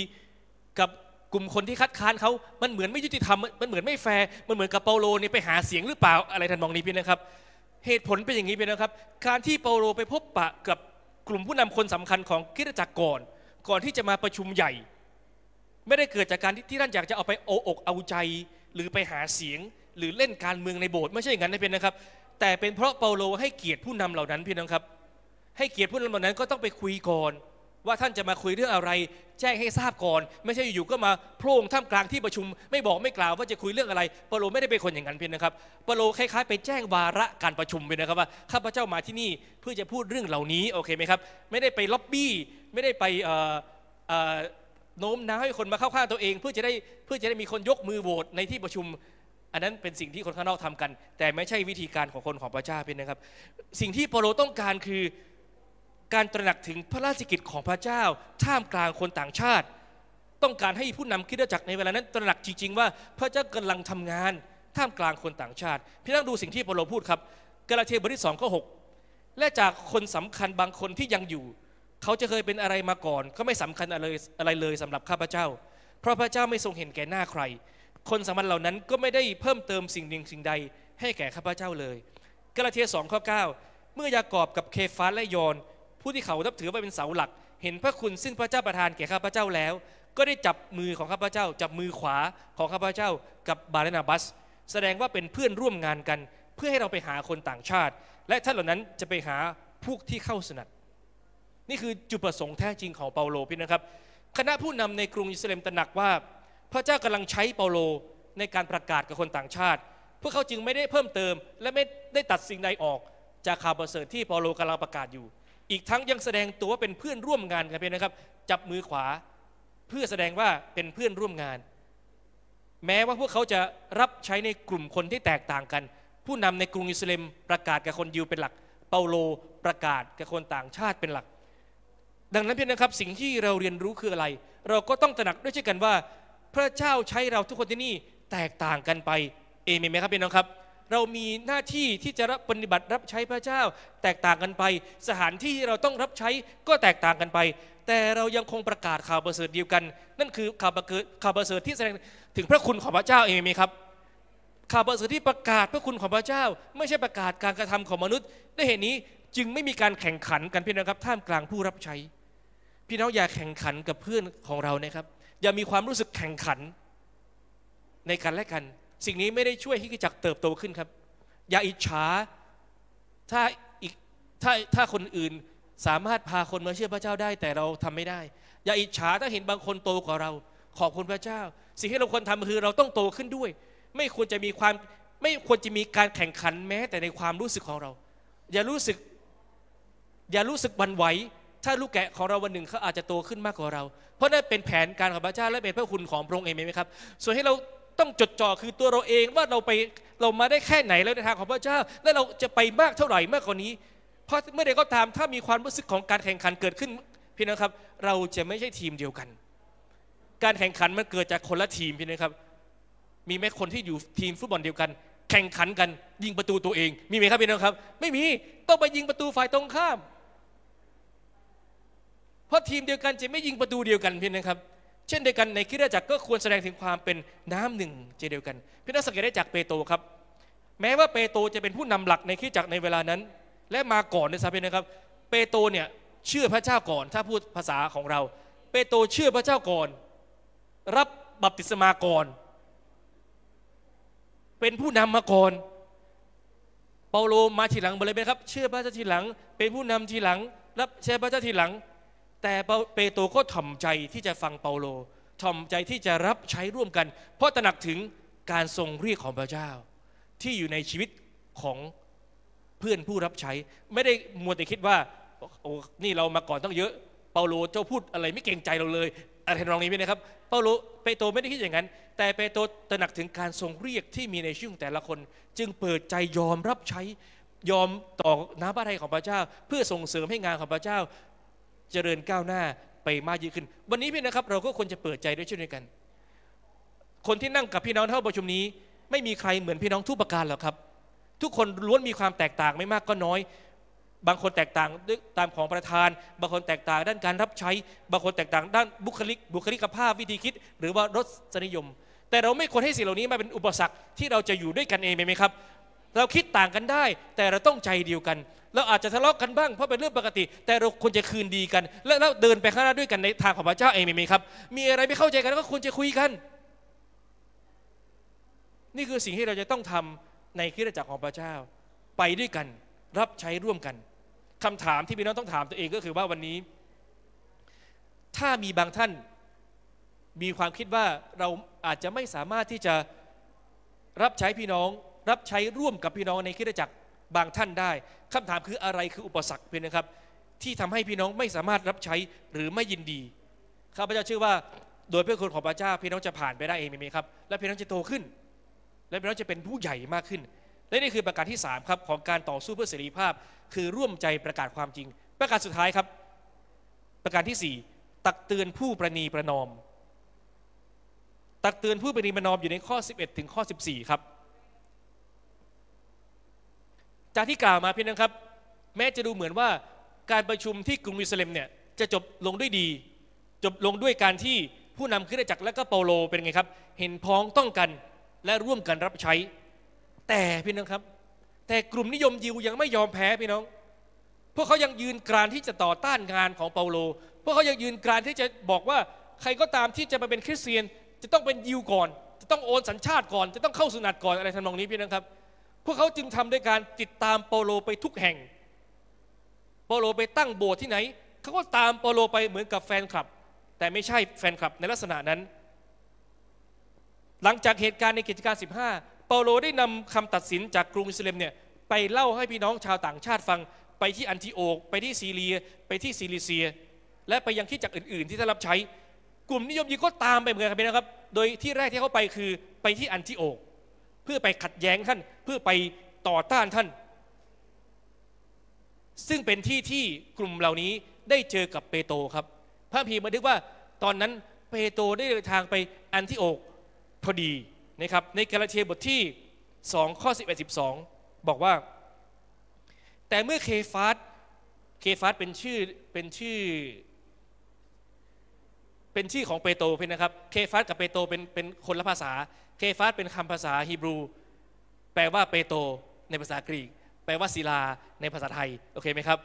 กับกลุ่มคนที่คัดค้านเขามันเหมือนไม่ยุติธรรม มันเหมือนไม่แฟร์ มันเหมือนกับเปาโลเนี่ยไปหาเสียงหรือเปล่าอะไรทันมองนี้พี่นะครับ เหตุผลเป็นอย่างนี้พี่นะครับ การที่เปาโลไปพบปะกับกลุ่มผู้นำคนสำคัญของคริสตจักรก่อน ก่อนที่จะมาประชุมใหญ่ ไม่ได้เกิดจากการที่ที่ท่านอยากจะเอาไปโออกเอาใจ หรือไปหาเสียง หรือเล่นการเมืองในโบสถ์ไม่ใช่อย่างนั้นนะพี่นะครับ แต่เป็นเพราะเปาโลให้เกียรติผู้นำเหล่านั้นพี่น้องครับ ให้เกียรติผู้นำเหล่านั้นก็ต้องไปคุยก่อนว่าท่านจะมาคุยเรื่องอะไร แจ้งให้ทราบก่อน ไม่ใช่อยู่ๆก็มาโพร่งท่ามกลางที่ประชุม ไม่บอกไม่กล่าวว่าจะคุยเรื่องอะไรเปาโลไม่ได้เป็นคนอย่างนั้นเพียงนะครับเปาโลคล้ายๆไปแจ้งวาระการประชุมไปนะครับว่าข้าพเจ้ามาที่นี่เพื่อจะพูดเรื่องเหล่านี้โอเคไหมครับไม่ได้ไปล็อบบี้ไม่ได้ไปโน้มน้าวให้คนมาเข้าข้างตัวเอง เพื่อจะได้เพื่อจะได้มีคนยกมือโหวตในที่ประชุม อันนั้นเป็นสิ่งที่คนข้างนอกทำกัน แต่ไม่ใช่วิธีการของคนของพระเจ้าเป็นนะครับ สิ่งที่เปโลต้องการคือการตระหนักถึงพระราชกิจของพระเจ้า ท่ามกลางคนต่างชาติ ต้องการให้ผู้นำคิดจักรในเวลานั้นตระหนักจริง ๆ ว่าพระเจ้ากำลังทำงานท่ามกลางคนต่างชาติ พี่น้องดูสิ่งที่เปโลพูดครับกาลาเทียบทที่สองข้อหกและจากคนสำคัญบางคนที่ยังอยู่ เขาจะเคยเป็นอะไรมาก่อน ก็ไม่สำคัญอะไรอะไรเลยสำหรับข้าพเจ้า เพราะพระเจ้าไม่ทรงเห็นแก่หน้าใคร คนสามัญเหล่านั้นก็ไม่ได้เพิ่มเติมสิ่งหนึ่งสิ่งใด ให้แก่ข้าพเจ้าเลยกาลาเทียสองข้อเก้าเมื่อยากอบกับเคฟาและยอน ผู้ที่เขานับถือว่าเป็นเสาหลัก เห็นพระคุณซึ่งพระเจ้าประทานแก่ข้าพเจ้าแล้ว ก็ได้จับมือของข้าพเจ้า จับมือขวาของข้าพเจ้ากับบาเรนาบัส แสดงว่าเป็นเพื่อนร่วมงานกัน เพื่อให้เราไปหาคนต่างชาติ และท่านเหล่านั้นจะไปหาพวกที่เข้าสนัดนี่คือจุดประสงค์แท้จริงของเปาโลพี่นะครับ คณะผู้นำในกรุงเยรูซาเล็มตระหนักว่า พระเจ้ากำลังใช้เปาโลในการประกาศกับคนต่างชาติ พวกเขาจึงไม่ได้เพิ่มเติม และไม่ได้ตัดสิ่งใดออกจากข่าวประเสริฐที่เปาโลกำลังประกาศอยู่ อีกทั้งยังแสดงตัวว่าเป็นเพื่อนร่วมงานกันเป็นนะครับ จับมือขวาเพื่อแสดงว่าเป็นเพื่อนร่วมงาน แม้ว่าพวกเขาจะรับใช้ในกลุ่มคนที่แตกต่างกัน ผู้นำในกรุงเยรูซาเลมประกาศกับคนยิวเป็นหลัก เปาโลประกาศกับคนต่างชาติเป็นหลัก ดังนั้นเพียงนะครับสิ่งที่เราเรียนรู้คืออะไร เราก็ต้องตระหนักด้วยเช่นกันว่า พระเจ้าใช้เราทุกคนที่นี่แตกต่างกันไปเอเมนไหมครับพี่น้องครับ เรามีหน้าที่ที่จะรับปฏิบัติรับใช้พระเจ้า แตกต่างกันไป สถานที่ที่เราต้องรับใช้ก็แตกต่างกันไป แต่เรายังคงประกาศข่าวประเสริฐเดียวกัน นั่นคือข่าวประเสริฐข่าวประเสริฐที่แสดงถึงพระคุณของพระเจ้าเองไหมครับข่าวประเสริฐที่ประกาศพระคุณของพระเจ้า ไม่ใช่ประกาศการกระทำของมนุษย์ด้วยเหตุนี้จึงไม่มีการแข่งขันกันพี่น้องครับท่ามกลางผู้รับใช้ พี่น้องอย่าแข่งขันกับเพื่อนของเรานะครับ อย่ามีความรู้สึกแข่งขันในกันและกัน สิ่งนี้ไม่ได้ช่วยให้กิจจักรเติบโตขึ้นครับ อย่าอิจฉาถ้าอีกถ้าถ้าคนอื่นสามารถพาคนมาเชื่อพระเจ้าได้ แต่เราทำไม่ได้ อย่าอิจฉาถ้าเห็นบางคนโตกว่าเรา ขอบคุณพระเจ้า สิ่งที่เราควรทำคือเราต้องโตขึ้นด้วย ไม่ควรจะมีความไม่ควรจะมีการแข่งขันแม้แต่ในความรู้สึกของเรา อย่ารู้สึก อย่ารู้สึกบันไหว ถ้าลูกแกะของเราวันหนึ่งเขาอาจจะโตขึ้นมากกว่าเรา เพราะนั่นเป็นแผนการของพระเจ้าและเป็นพระคุณของพระองค์เองไหมครับ ส่วนให้เราต้องจดจ่อคือตัวเราเองว่าเราไปเรามาได้แค่ไหนแล้วในทางของพระเจ้า และเราจะไปมากเท่าไหร่มากกว่านี้ เพราะเมื่อใดก็ตามถ้ามีความรู้สึกของการแข่งขันเกิดขึ้นพี่นะครับ เราจะไม่ใช่ทีมเดียวกัน การแข่งขันมันเกิดจากคนละทีมพี่นะครับ มีไหมคนที่อยู่ทีมฟุตบอลเดียวกัน แข่งขันกันยิงประตูตัวเอง มีไหมครับพี่น้องครับ ไม่มีต้องไปยิงประตูฝ่ายตรงข้าม ราะทีมเดียวกันจะไม่ยิงประตูเดียวกันพี่นะครับ เช่นเดียวกันในคริสตจักรก็ควรแสดงถึงความเป็นน้ำหนึ่งเจเดียวกัน พี่น้องสังเกตได้จากเปโตรครับ แม้ว่าเปโตรจะเป็นผู้นำหลักในคริสตจักรในเวลานั้น และมาก่อนด้วยซ้ำพี่นะครับ เปโตรเนี่ยเชื่อพระเจ้าก่อน ถ้าพูดภาษาของเรา เปโตรเชื่อพระเจ้าก่อน รับบัพติศมาก่อน เป็นผู้นำมาก่อนเปาโลมาทีหลังหมดเลยไหมครับ เชื่อพระเจ้าทีหลัง เป็นผู้นำทีหลัง รับเชื่อพระเจ้าทีหลัง แต่เปโตรก็ถ่อมใจที่จะฟังเปาโลถ่อมใจที่จะรับใช้ร่วมกัน เพราะตระหนักถึงการทรงเรียกของพระเจ้า ที่อยู่ในชีวิตของเพื่อนผู้รับใช้ ไม่ได้มัวแต่คิดว่าโอ้นี่เรามาก่อนต้องเยอะ เปาโลเจ้าพูดอะไรไม่เกรงใจเราเลยอะไรทำนองนี้ไหมนะครับเปาโลเปโตรไม่ได้คิดอย่างนั้น แต่เปโตรตระหนักถึงการทรงเรียกที่มีในชีวิตของแต่ละคน จึงเปิดใจยอมรับใช้ยอมต่อน้ำพระทัยของพระเจ้า เพื่อส่งเสริมให้งานของพระเจ้า เจริญก้าวหน้าไปมากยิ่งขึ้น วันนี้พี่นะครับ เราก็ควรจะเปิดใจด้วยเช่นเดียวกัน คนที่นั่งกับพี่น้องเท่าประชุมนี้ ไม่มีใครเหมือนพี่น้องทุกประการหรอกครับ ทุกคนล้วนมีความแตกต่างไม่มากก็น้อย บางคนแตกต่างด้วยตามของประธาน บางคนแตกต่างด้านการรับใช้ บางคนแตกต่างด้านบุคลิก บุคลิกภาพวิธีคิด หรือว่ารสนิยม แต่เราไม่ควรให้สิ่งเหล่านี้มาเป็นอุปสรรคที่เราจะอยู่ด้วยกันเองไหมครับ เราคิดต่างกันได้ แต่เราต้องใจเดียวกันเราอาจจะทะเลาะกันบ้างเพราะเป็นเรื่องปกติ แต่เราควรจะคืนดีกัน และเราเดินไปข้างหน้าด้วยกันในทางของพระเจ้าเองไหมครับ มีอะไรไม่เข้าใจกันก็ควรจะคุยกัน นี่คือสิ่งที่เราจะต้องทำในคริสตจักรของพระเจ้า ไปด้วยกัน รับใช้ร่วมกันคำถามที่พี่น้องต้องถามตัวเองก็คือว่าวันนี้ ถ้ามีบางท่านมีความคิดว่าเราอาจจะไม่สามารถที่จะรับใช้พี่น้อง รับใช้ร่วมกับพี่น้องในคริสตจักรบางท่านได้คำถามคืออะไรคืออุปสรรคเพียงนะครับ ที่ทำให้พี่น้องไม่สามารถรับใช้หรือไม่ยินดีข้าพเจ้าเชื่อว่า โดยเพระคุณของพระเจ้าพี่น้องจะผ่านไปได้เองไหมครับ และพี่น้องจะโตขึ้น และพี่น้องจะเป็นผู้ใหญ่มากขึ้น และนี่คือประการที่สามครับของการต่อสู้เพื่อเสรีภาพ คือร่วมใจประกาศความจริง ประการสุดท้ายครับ ประการที่สี่ตักเตือนผู้ประนีประนอม ตักเตือนผู้ประนีประนอมอยู่ในข้อ 11 ถึงข้อ 14 ครับ จากที่กล่าวมาพี่น้องครับ แม้จะดูเหมือนว่าการประชุมที่กรุงเยรูซาเลมเนี่ยจะจบลงด้วยดี จบลงด้วยการที่ผู้นำขึ้นจากรและก็เปาโลเป็นไงครับ เห็นพ้องต้องกันและร่วมกันรับใช้ แต่พี่น้องครับ แต่กลุ่มนิยมยิวยังไม่ยอมแพ้พี่น้อง พวกเขายังยืนกรานที่จะต่อต้านงานของเปาโล พวกเขายังยืนกรานที่จะบอกว่าใครก็ตามที่จะมาเป็นคริสเตียน จะต้องเป็นยิวก่อน จะต้องโอนสัญชาติก่อน จะต้องเข้าสุนัตก่อนอะไรทำนองนี้พี่น้องครับ พวกเขาจึงทำด้วยการติดตามเปาโลไปทุกแห่ง เปาโลไปตั้งโบสถ์ที่ไหน เขาก็ตามเปาโลไปเหมือนกับแฟนคลับ แต่ไม่ใช่แฟนคลับในลักษณะนั้น หลังจากเหตุการณ์ในกิจการ 15 เปาโลได้นำคำตัดสินจากกรุงเยรูซาเลมเนี่ยไปเล่าให้พี่น้องชาวต่างชาติฟังไปที่อันทิโอกไปที่ซีเรีย ไปที่ซิลิเซีย และไปยังที่จักรอื่น ๆ ที่ท่านรับใช้ กลุ่มนิยมยิวก็ตามไปเหมือนกันนะครับ โดยที่แรกที่เขาไปคือไปที่อันทิโอก เพื่อไปขัดแย้งท่านเพื่อไปต่อต้านท่าน ซึ่งเป็นที่ที่กลุ่มเหล่านี้ได้เจอกับเปโตรครับ พระพีร์บันทึกว่าตอนนั้นเปโตรได้เดินทางไปอันทิโอกพอดีนะครับในกาลาเทียบทที่2ข้อ11 12 บอกว่า แต่เมื่อเคฟาสเคฟาสเป็นชื่อเป็นชื่อ เป็นชื่อของเปโตรเพื่อนนะครับ เคฟาสกับเปโตรเป็นเป็นคนละภาษา เคฟาสเป็นคำภาษาฮีบรู แปลว่าเปโตในภาษากรีก แปลว่าศิลาในภาษาไทย โอเคไหมครับ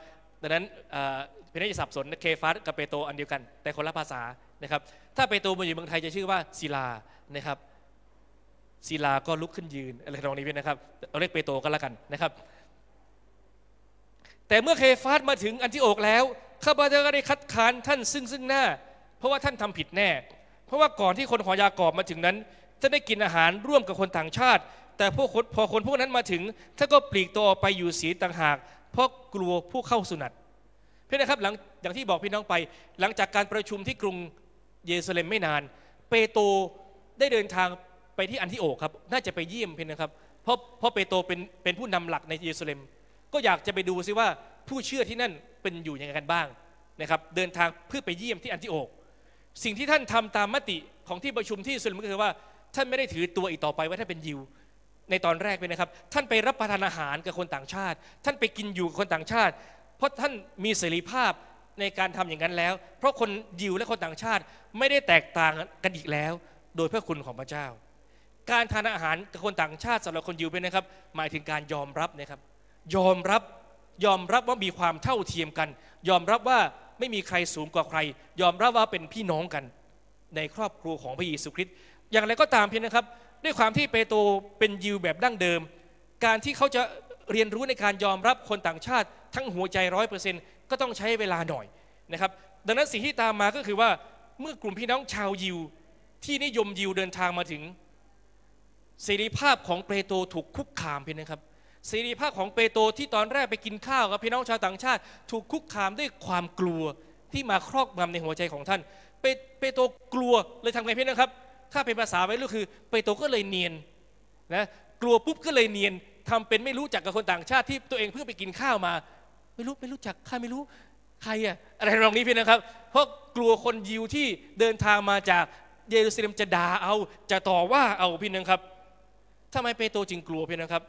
ดังนั้นเอ่อเพื่อนจะสับสนเคฟาสกับเปโตอันเดียวกัน แต่คนละภาษานะครับ ถ้าเปโตมาอยู่เมืองไทยจะชื่อว่าศิลานะครับศิลาก็ลุกขึ้นยืนอะไรตรงนี้เพื่นนะครับเราเรียกเปโตก็แล้วกันนะครับ แต่เมื่อเคฟาสมาถึงอันทิโอกแล้วข้าพเจ้าก็ได้คัดค้านท่านซึ่งซึ่งหน้า เพราะว่าท่านทำผิดแน่ เพราะว่าก่อนที่คนของยากอบมาถึงนั้น ท่านได้กินอาหารร่วมกับคนต่างชาติ แต่พวกคนพอคนพวกนั้นมาถึงท่านก็ปลีกตัวออกไปอยู่สีต่างหาก เพราะกลัวผู้เข้าสุนัตเพื่อนนะครับหลังอย่างที่บอกพี่น้องไป หลังจากการประชุมที่กรุงเยรูซาเล็มไม่นาน เปโตรได้เดินทางไปที่อันทิโอกครับ น่าจะไปเยี่ยมเพื่อนนะครับเพราะเพราะเปโตรเป็นเป็นผู้นำหลักในเยรูซาเล็ม ก็อยากจะไปดูซิว่าผู้เชื่อที่นั่นเป็นอยู่ยังไงกันบ้างนะครับเดินทางเพื่อไปเยี่ยมที่อันทิโอก สิ่งที่ท่านทำตามมติของที่ประชุมที่สุลมก็คือว่า ท่านไม่ได้ถือตัวอีกต่อไปว่าท่านเป็นยิว ในตอนแรกเลยนะครับ ท่านไปรับประทานอาหารกับคนต่างชาติ ท่านไปกินอยู่กับคนต่างชาติ เพราะท่านมีเสรีภาพในการทำอย่างนั้นแล้ว เพราะคนยิวและคนต่างชาติไม่ได้แตกต่างกันอีกแล้ว โดยพระคุณของพระเจ้า การทานอาหารกับคนต่างชาติสำหรับคนยิวเป็นนะครับ หมายถึงการยอมรับนะครับ ยอมรับยอมรับว่ามีความเท่าเทียมกัน ยอมรับว่าไม่มีใครสูงกว่าใคร ยอมรับว่าเป็นพี่น้องกัน ในครอบครัวของพระเยซูคริสต์ อย่างไรก็ตามเพียงนะครับ ด้วยความที่เปโตรเป็นยิวแบบดั้งเดิม การที่เขาจะเรียนรู้ในการยอมรับคนต่างชาติ ทั้งหัวใจร้อยเปอร์เซ็นต์ก็ต้องใช้เวลาหน่อยนะครับดังนั้นสิ่งที่ตามมาก็คือว่าเมื่อกลุ่มพี่น้องชาวยิว ที่นิยมยิวเดินทางมาถึงเสรีภาพของเปโตรถูกคุกคามเพียงนะครับเสรีภาพของเปโตรที่ตอนแรกไปกินข้าวกับพี่น้องชาวต่างชาติ ถูกคุกคามด้วยความกลัวที่มาครอบงำในหัวใจของท่าน เปเปโตรกลัวเลยทำไงพี่นะครับ ถ้าเป็นภาษาไว้ก็คือเปโตรก็เลยเนียนนะกลัวปุ๊บก็เลยเนียนทำเป็นไม่รู้จักกับคนต่างชาติที่ตัวเองเพิ่งไปกินข้าวมา ไม่รู้ไม่รู้จักข้าไม่รู้ใครอะอะไรตรงนี้พี่นะครับ เพราะกลัวคนยิวที่เดินทางมาจากเยรูซาเล็มจะด่าเอาจะต่อว่าเอาพี่นะครับทำไมเปโตรจึงกลัวพี่นะครับ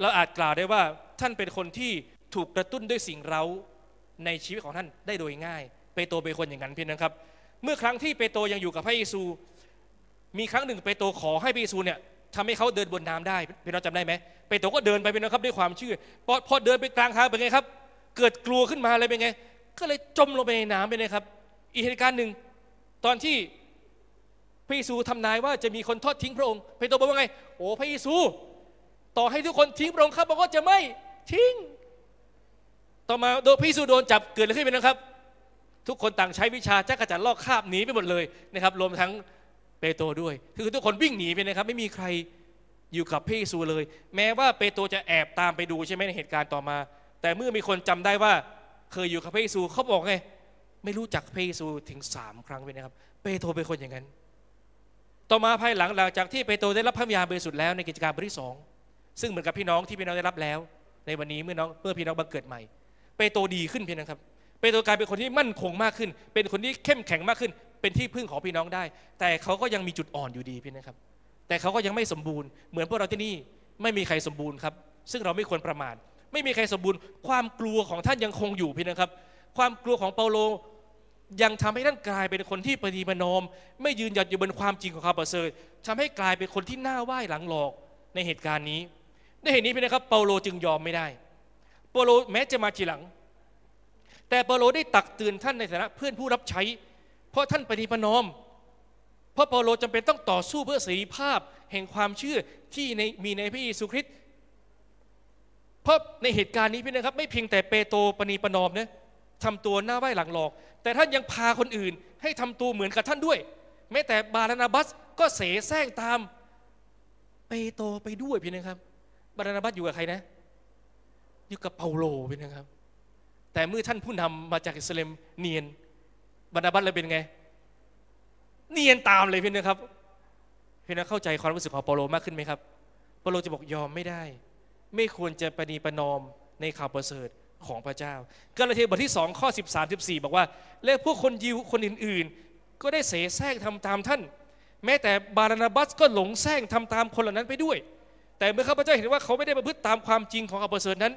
เราอาจกล่าวได้ว่าท่านเป็นคนที่ถูกกระตุ้นด้วยสิ่งเร้าในชีวิตของท่านได้โดยง่าย เปโตรเป็นคนอย่างนั้นเพียงนะครับ เมื่อครั้งที่เปโตรยังอยู่กับพระเยซู มีครั้งหนึ่งเปโตรขอให้พระเยซูเนี่ยทำให้เขาเดินบนน้ำได้พี่น้องจำได้ไหมเปโตรก็เดินไปพี่น้องครับด้วยความเชื่อพอพอเดินไปกลางทางเป็นไงครับ เกิดกลัวขึ้นมาเลยเป็นไง ก็เลยจมลงไปในน้ำไปเลยครับ อีกเหตุการณ์หนึ่งตอนที่พระเยซูทำนายว่าจะมีคนทอดทิ้งพระองค์เปโตรบอกว่าไง โอ้พระเยซู ต่อให้ทุกคนทิ้งพระองค์ข้าพระองค์ก็จะไม่ทิ้ง ต่อมาโดนพระเยซูโดนจับเกิดอะไรขึ้นไปนะครับ ทุกคนต่างใช้วิชาจักรจันทร์ลอกคาบหนีไปหมดเลยนะครับ รวมทั้งเปโตรด้วย คือทุกคนวิ่งหนีไปนะครับ ไม่มีใครอยู่กับพระเยซูเลย แม้ว่าเปโตรจะแอบตามไปดูใช่ไหมในเหตุการณ์ต่อมา แต่เมื่อมีคนจำได้ว่าเคยอยู่กับพระเยซูเขาบอกไงไม่รู้จักพระเยซูถึงสามครั้งเลยนะครับ เปโตรเป็นคนอย่างนั้น ต่อมาภายหลังหลังจากที่เปโตรได้รับพระวิญญาณบริสุทธิ์แล้วในกิจการบทที่สองซึ่งเหมือนกับพี่น้องที่พี่น้องได้รับแล้ว ในวันนี้เมื่อน้องเมื่อพี่น้องบังเกิดใหม่ เปโตรดีขึ้นเพี่นะครับ เปโตรกลายเป็นคนที่มั่นคงมากขึ้น เป็นคนที่เข้มแข็งมากขึ้น เป็นที่พึ่งของพี่น้องได้ แต่เขาก็ยังมีจุดอ่อนอยู่ดีพี่นะครับ แต่เขาก็ยังไม่สมบูรณ์ เหมือนพวกเราที่นี่ไม่มีใครสมบูรณ์ครับ ซึ่งเราไม่ควรประมาท ไม่มีใครสมบูรณ์ ความกลัวของท่านยังคงอยู่พี่นะครับ ความกลัวของเปาโลยังทำให้ท่านกลายเป็นคนที่ปฏิบัตินอม ไม่ยืนหยัดอยู่บนความจริงของความประเสริฐทำให้กลายเป็นคนที่หน้าไหว้หลังหลอกในเหตุการณ์นี้ ในเหตุนี้พี่นะครับ เปาโลจึงยอมไม่ได้ เปาโลแม้จะมาทีหลัง แต่เปาโลได้ตักเตือนท่านในฐานะเพื่อนผู้รับใช้ เพราะท่านปฏิบัตินอม เพราะเปาโลจำเป็นต้องต่อสู้เพื่อเสรีภาพแห่งความเชื่อที่ในมีในพระเยซูคริสต์เพราะในเหตุการณ์นี้พี่นะครับ ไม่เพียงแต่เปโตรปณีปนอมนะทำตัวหน้าไหว้หลังหลอก แต่ท่านยังพาคนอื่น ให้ทำตัวเหมือนกับท่านด้วย แม้แต่บารานาบัสก็เสแสร้งตามเปโตรไปด้วยพี่นะครับ บารานาบัสอยู่กับใครนะ อยู่กับเปาโลพี่นะครับ แต่เมื่อท่านผู้นำมาจากอิสราเอลเนียนบารานาบัสเลยเป็นไง เนียนตามเลยพี่นะครับพี่นะเข้าใจความรู้สึกของเปาโลมากขึ้นไหมครับเปาโลจะบอกยอมไม่ได้ ไม่ควรจะประนีประนอมในข่าวประเสริฐของพระเจ้ากาลาเทยบทที่2ข้อ 13 14 บอกว่า และพวกคนยิวคนอื่นๆ ก็ได้เสแสร้งทำตามท่าน แม้แต่บารานาบัสก็หลงแซงทำตามคนเหล่านั้นไปด้วย แต่เมื่อข้าพเจ้าเห็นว่าเขาไม่ได้ประพฤติตามความจริงของข่าวประเสริฐนั้น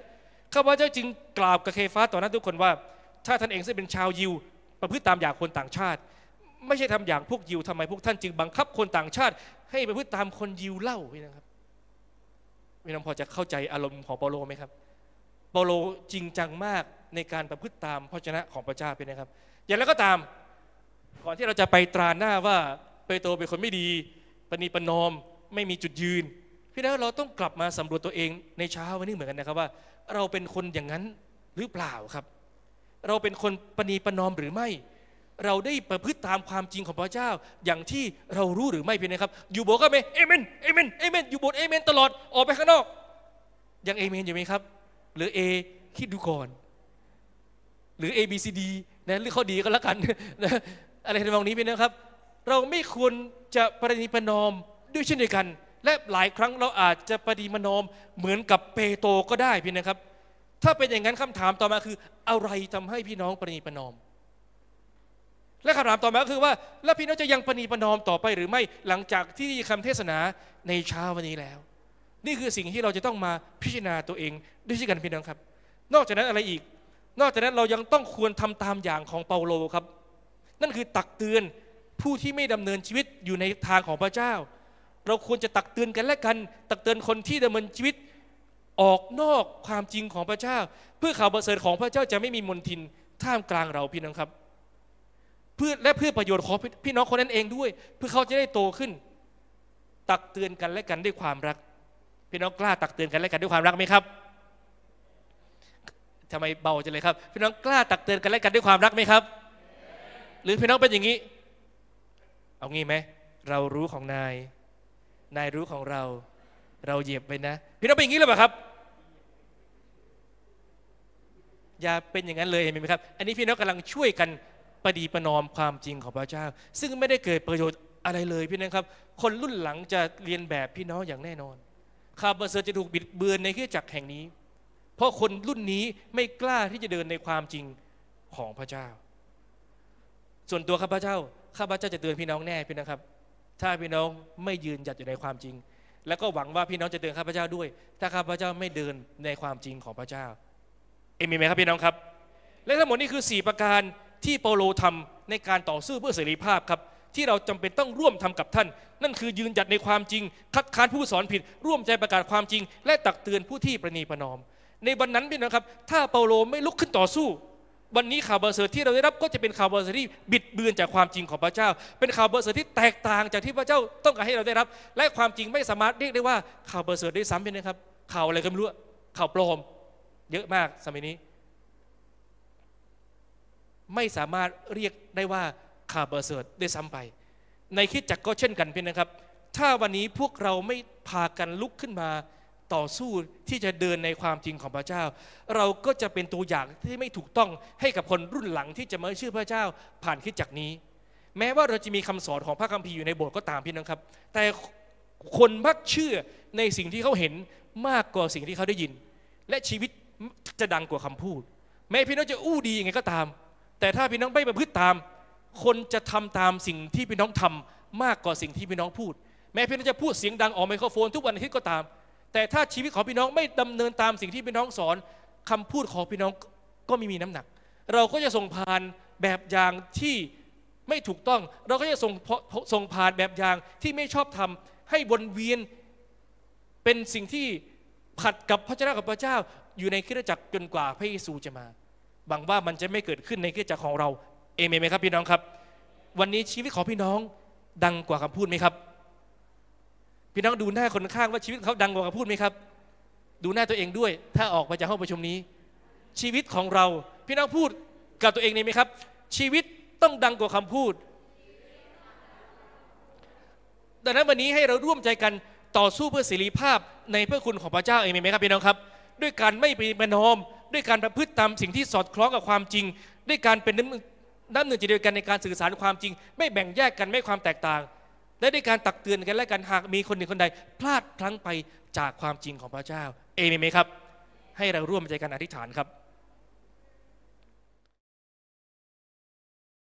ข้าพเจ้าจึงกล่าวกับเคฟาต่อหน้าทุกคนว่า ถ้าท่านเองซึ่งเป็นชาวยิว ประพฤติตามอย่างคนต่างชาติ ไม่ใช่ทำอย่างพวกยิวทำไมพวกท่านจึงบังคับคนต่างชาติ ให้ประพฤติตามคนยิวเล่าพี่นะครับพี่น้องพอจะเข้าใจอารมณ์ของเปาโลไหมครับเปาโลจริงจังมากในการประพฤติตามพระชนะของพระเจ้าเป็นนะครับ อย่างไรก็ตาม ก่อนที่เราจะไปตราหน้าว่าเปโตรเป็นคนไม่ดีปณีปนอมไม่มีจุดยืน พี่น้องเราต้องกลับมาสำรวจตัวเองในเช้าวันนี้เหมือนกันนะครับว่า เราเป็นคนอย่างนั้นหรือเปล่าครับ เราเป็นคนประนีประนอมหรือไม่ เราได้ประพฤติตามความจริงของพระเจ้า อย่างที่เรารู้หรือไม่พี่น้องครับ อยู่โบสถ์ก็เมเอเมนเอเมนเอเมนอยู่โบสถ์เอเมนตลอดออกไปข้างนอก ยังเอเมนอยู่ไหมครับ หรือเอคิดดูก่อน หรือ A B C D นะหรือข้อดีก็แล้วกันนะอะไรทำนองนี้พี่น้องครับ เราไม่ควรจะประนีประนอมด้วยเช่นเดียวกัน และหลายครั้งเราอาจจะประนีประนมเหมือนกับเปโตรก็ได้พี่นะครับ ถ้าเป็นอย่างนั้นคำถามต่อมาคือ อะไรทำให้พี่น้องประนีปนอมและคำถามต่อมาคือว่า แล้วพี่น้องจะยังประนีประนอมต่อไปหรือไม่หลังจากที่คำเทศนาในเช้าวันนี้แล้ว นี่คือสิ่งที่เราจะต้องมาพิจารณาตัวเองด้วยเช่นกันพี่น้องครับ นอกจากนั้นอะไรอีก นอกจากนั้นเรายังต้องควรทำตามอย่างของเปาโลครับ นั่นคือตักเตือนผู้ที่ไม่ดำเนินชีวิตอยู่ในทางของพระเจ้า เราควรจะตักเตือนกันและกัน ตักเตือนคนที่ดำเนินชีวิตออกนอกความจริงของพระเจ้า เพื่อข่าวประเสริฐของพระเจ้าจะไม่มีมนทินท่ามกลางเราพี่น้องครับเพื่อและเพื่อประโยชน์ของพี่น้องคนนั้นเองด้วย เพื่อเขาจะได้โตขึ้น ตักเตือนกันและกันด้วยความรัก พี่น้องกล้าตักเตือนกันและกันด้วยความรักไหมครับทำไมเบาจังเลยครับ พี่น้องกล้าตักเตือนกันและกันด้วยความรักไหมครับ หรือพี่น้องเป็นอย่างนี้ เอางี้ไหมเรารู้ของนาย นายรู้ของเรา เราเหยียบไปนะ พี่น้องเป็นอย่างนี้หรือเปล่าครับ อย่าเป็นอย่างนั้นเลยเห็นไหมครับ อันนี้พี่น้องกำลังช่วยกันประดีประนอมความจริงของพระเจ้า ซึ่งไม่ได้เกิดประโยชน์อะไรเลยพี่น้องครับ คนรุ่นหลังจะเรียนแบบพี่น้องอย่างแน่นอนข่าวประเสริฐจะถูกบิดเบือนในคริสตจักรแห่งนี้ เพราะคนรุ่นนี้ไม่กล้าที่จะเดินในความจริงของพระเจ้า ส่วนตัวข้าพเจ้าข้าพเจ้าจะเตือนพี่น้องแน่พี่นะครับ ถ้าพี่น้องไม่ยืนหยัดอยู่ในความจริง แล้วก็หวังว่าพี่น้องจะเดินข้าพเจ้าด้วย ถ้าข้าพเจ้าไม่เดินในความจริงของพระเจ้า เอมีไหมครับพี่น้องครับ และทั้งหมดนี้คือ 4 ประการที่เปาโลทำในการต่อสู้เพื่อเสรีภาพครับ ที่เราจำเป็นต้องร่วมทำกับท่าน นั่นคือยืนหยัดในความจริง คัดค้านผู้สอนผิด ร่วมใจประกาศความจริง และตักเตือนผู้ที่ประนีประนอม ในวันนั้นพี่นะครับ ถ้าเปาโลไม่ลุกขึ้นต่อสู้ วันนี้ข่าวประเสริฐที่เราได้รับก็จะเป็นข่าวประเสริฐที่บิดเบือนจากความจริงของพระเจ้า เป็นข่าวประเสริฐที่แตกต่างจากที่พระเจ้าต้องการให้เราได้รับ และความจริงไม่สามารถเรียกได้ว่าข่าวประเสริฐได้ซ้ำไปนะครับ ข่าวอะไรก็ไม่รู้ข่าวปลอม เยอะมากสมัยนี้ ไม่สามารถเรียกได้ว่าข่าวประเสริฐได้ซ้ำไป ในคิดจักก็เช่นกันเพี่นะครับ ถ้าวันนี้พวกเราไม่พากันลุกขึ้นมา ต่อสู้ที่จะเดินในความจริงของพระเจ้า เราก็จะเป็นตัวอย่างที่ไม่ถูกต้องให้กับคนรุ่นหลังที่จะมาเชื่อพระเจ้าผ่านคิดจักนี้ แม้ว่าเราจะมีคำสอนของพระคัมภีร์อยู่ในโบสถ์ก็ตามพี่น้องครับ แต่คนมักเชื่อในสิ่งที่เขาเห็นมากกว่าสิ่งที่เขาได้ยิน และชีวิตจะดังกว่าคำพูด แม้พี่น้องจะอู้ดียังไงก็ตาม แต่ถ้าพี่น้องไม่ประพฤติตาม คนจะทำตามสิ่งที่พี่น้องทำมากกว่าสิ่งที่พี่น้องพูด แม้พี่น้องจะพูดเสียงดังออกไมโครโฟนทุกวันอาทิตย์ก็ตาม แต่ถ้าชีวิตของพี่น้องไม่ดำเนินตามสิ่งที่พี่น้องสอนคำพูดของพี่น้องก็ไม่มีน้ำหนัก เราก็จะส่งผ่านแบบอย่างที่ไม่ถูกต้อง เราก็จะส่งส่งผ่านแบบอย่างที่ไม่ชอบทำให้วนเวียนเป็นสิ่งที่ขัดกับพระเจ้ากับพระเจ้า อยู่ในคริสตจักรจนกว่าพระเยซูจะมาหวังว่ามันจะไม่เกิดขึ้นในคริสตจักรของเราเอเมนไหมครับพี่น้องครับ วันนี้ชีวิตของพี่น้องดังกว่าคำพูดไหมครับ พี่น้องดูหน้าคนข้างว่าชีวิตเขาดังกว่าคำพูดไหมครับ ดูหน้าตัวเองด้วย ถ้าออกมาจากห้องประชุมนี้ ชีวิตของเรา พี่น้องพูดกับตัวเองนี่ไหมครับ ชีวิตต้องดังกว่าคำพูดดังนั้นวันนี้ให้เราร่วมใจกันต่อสู้เพื่อเสรีภาพในเพื่อคุณของพระเจ้าเองไหมครับพี่น้องครับ ด้วยการไม่ไปประนอม ด้วยการประพฤติตามสิ่งที่สอดคล้องกับความจริง ด้วยการเป็นน้ำน้ำหนึ่งใจเดียวกันในการสื่อสารความจริง ไม่แบ่งแยกกันไม่ความแตกต่าง และในการตักเตือนกันและกันหากมีคนหนึ่งคนใด พลาดพลั้งไปจากความจริงของพระเจ้า เอเมนไหมครับ ให้เราร่วมใจกันอธิษฐานครับ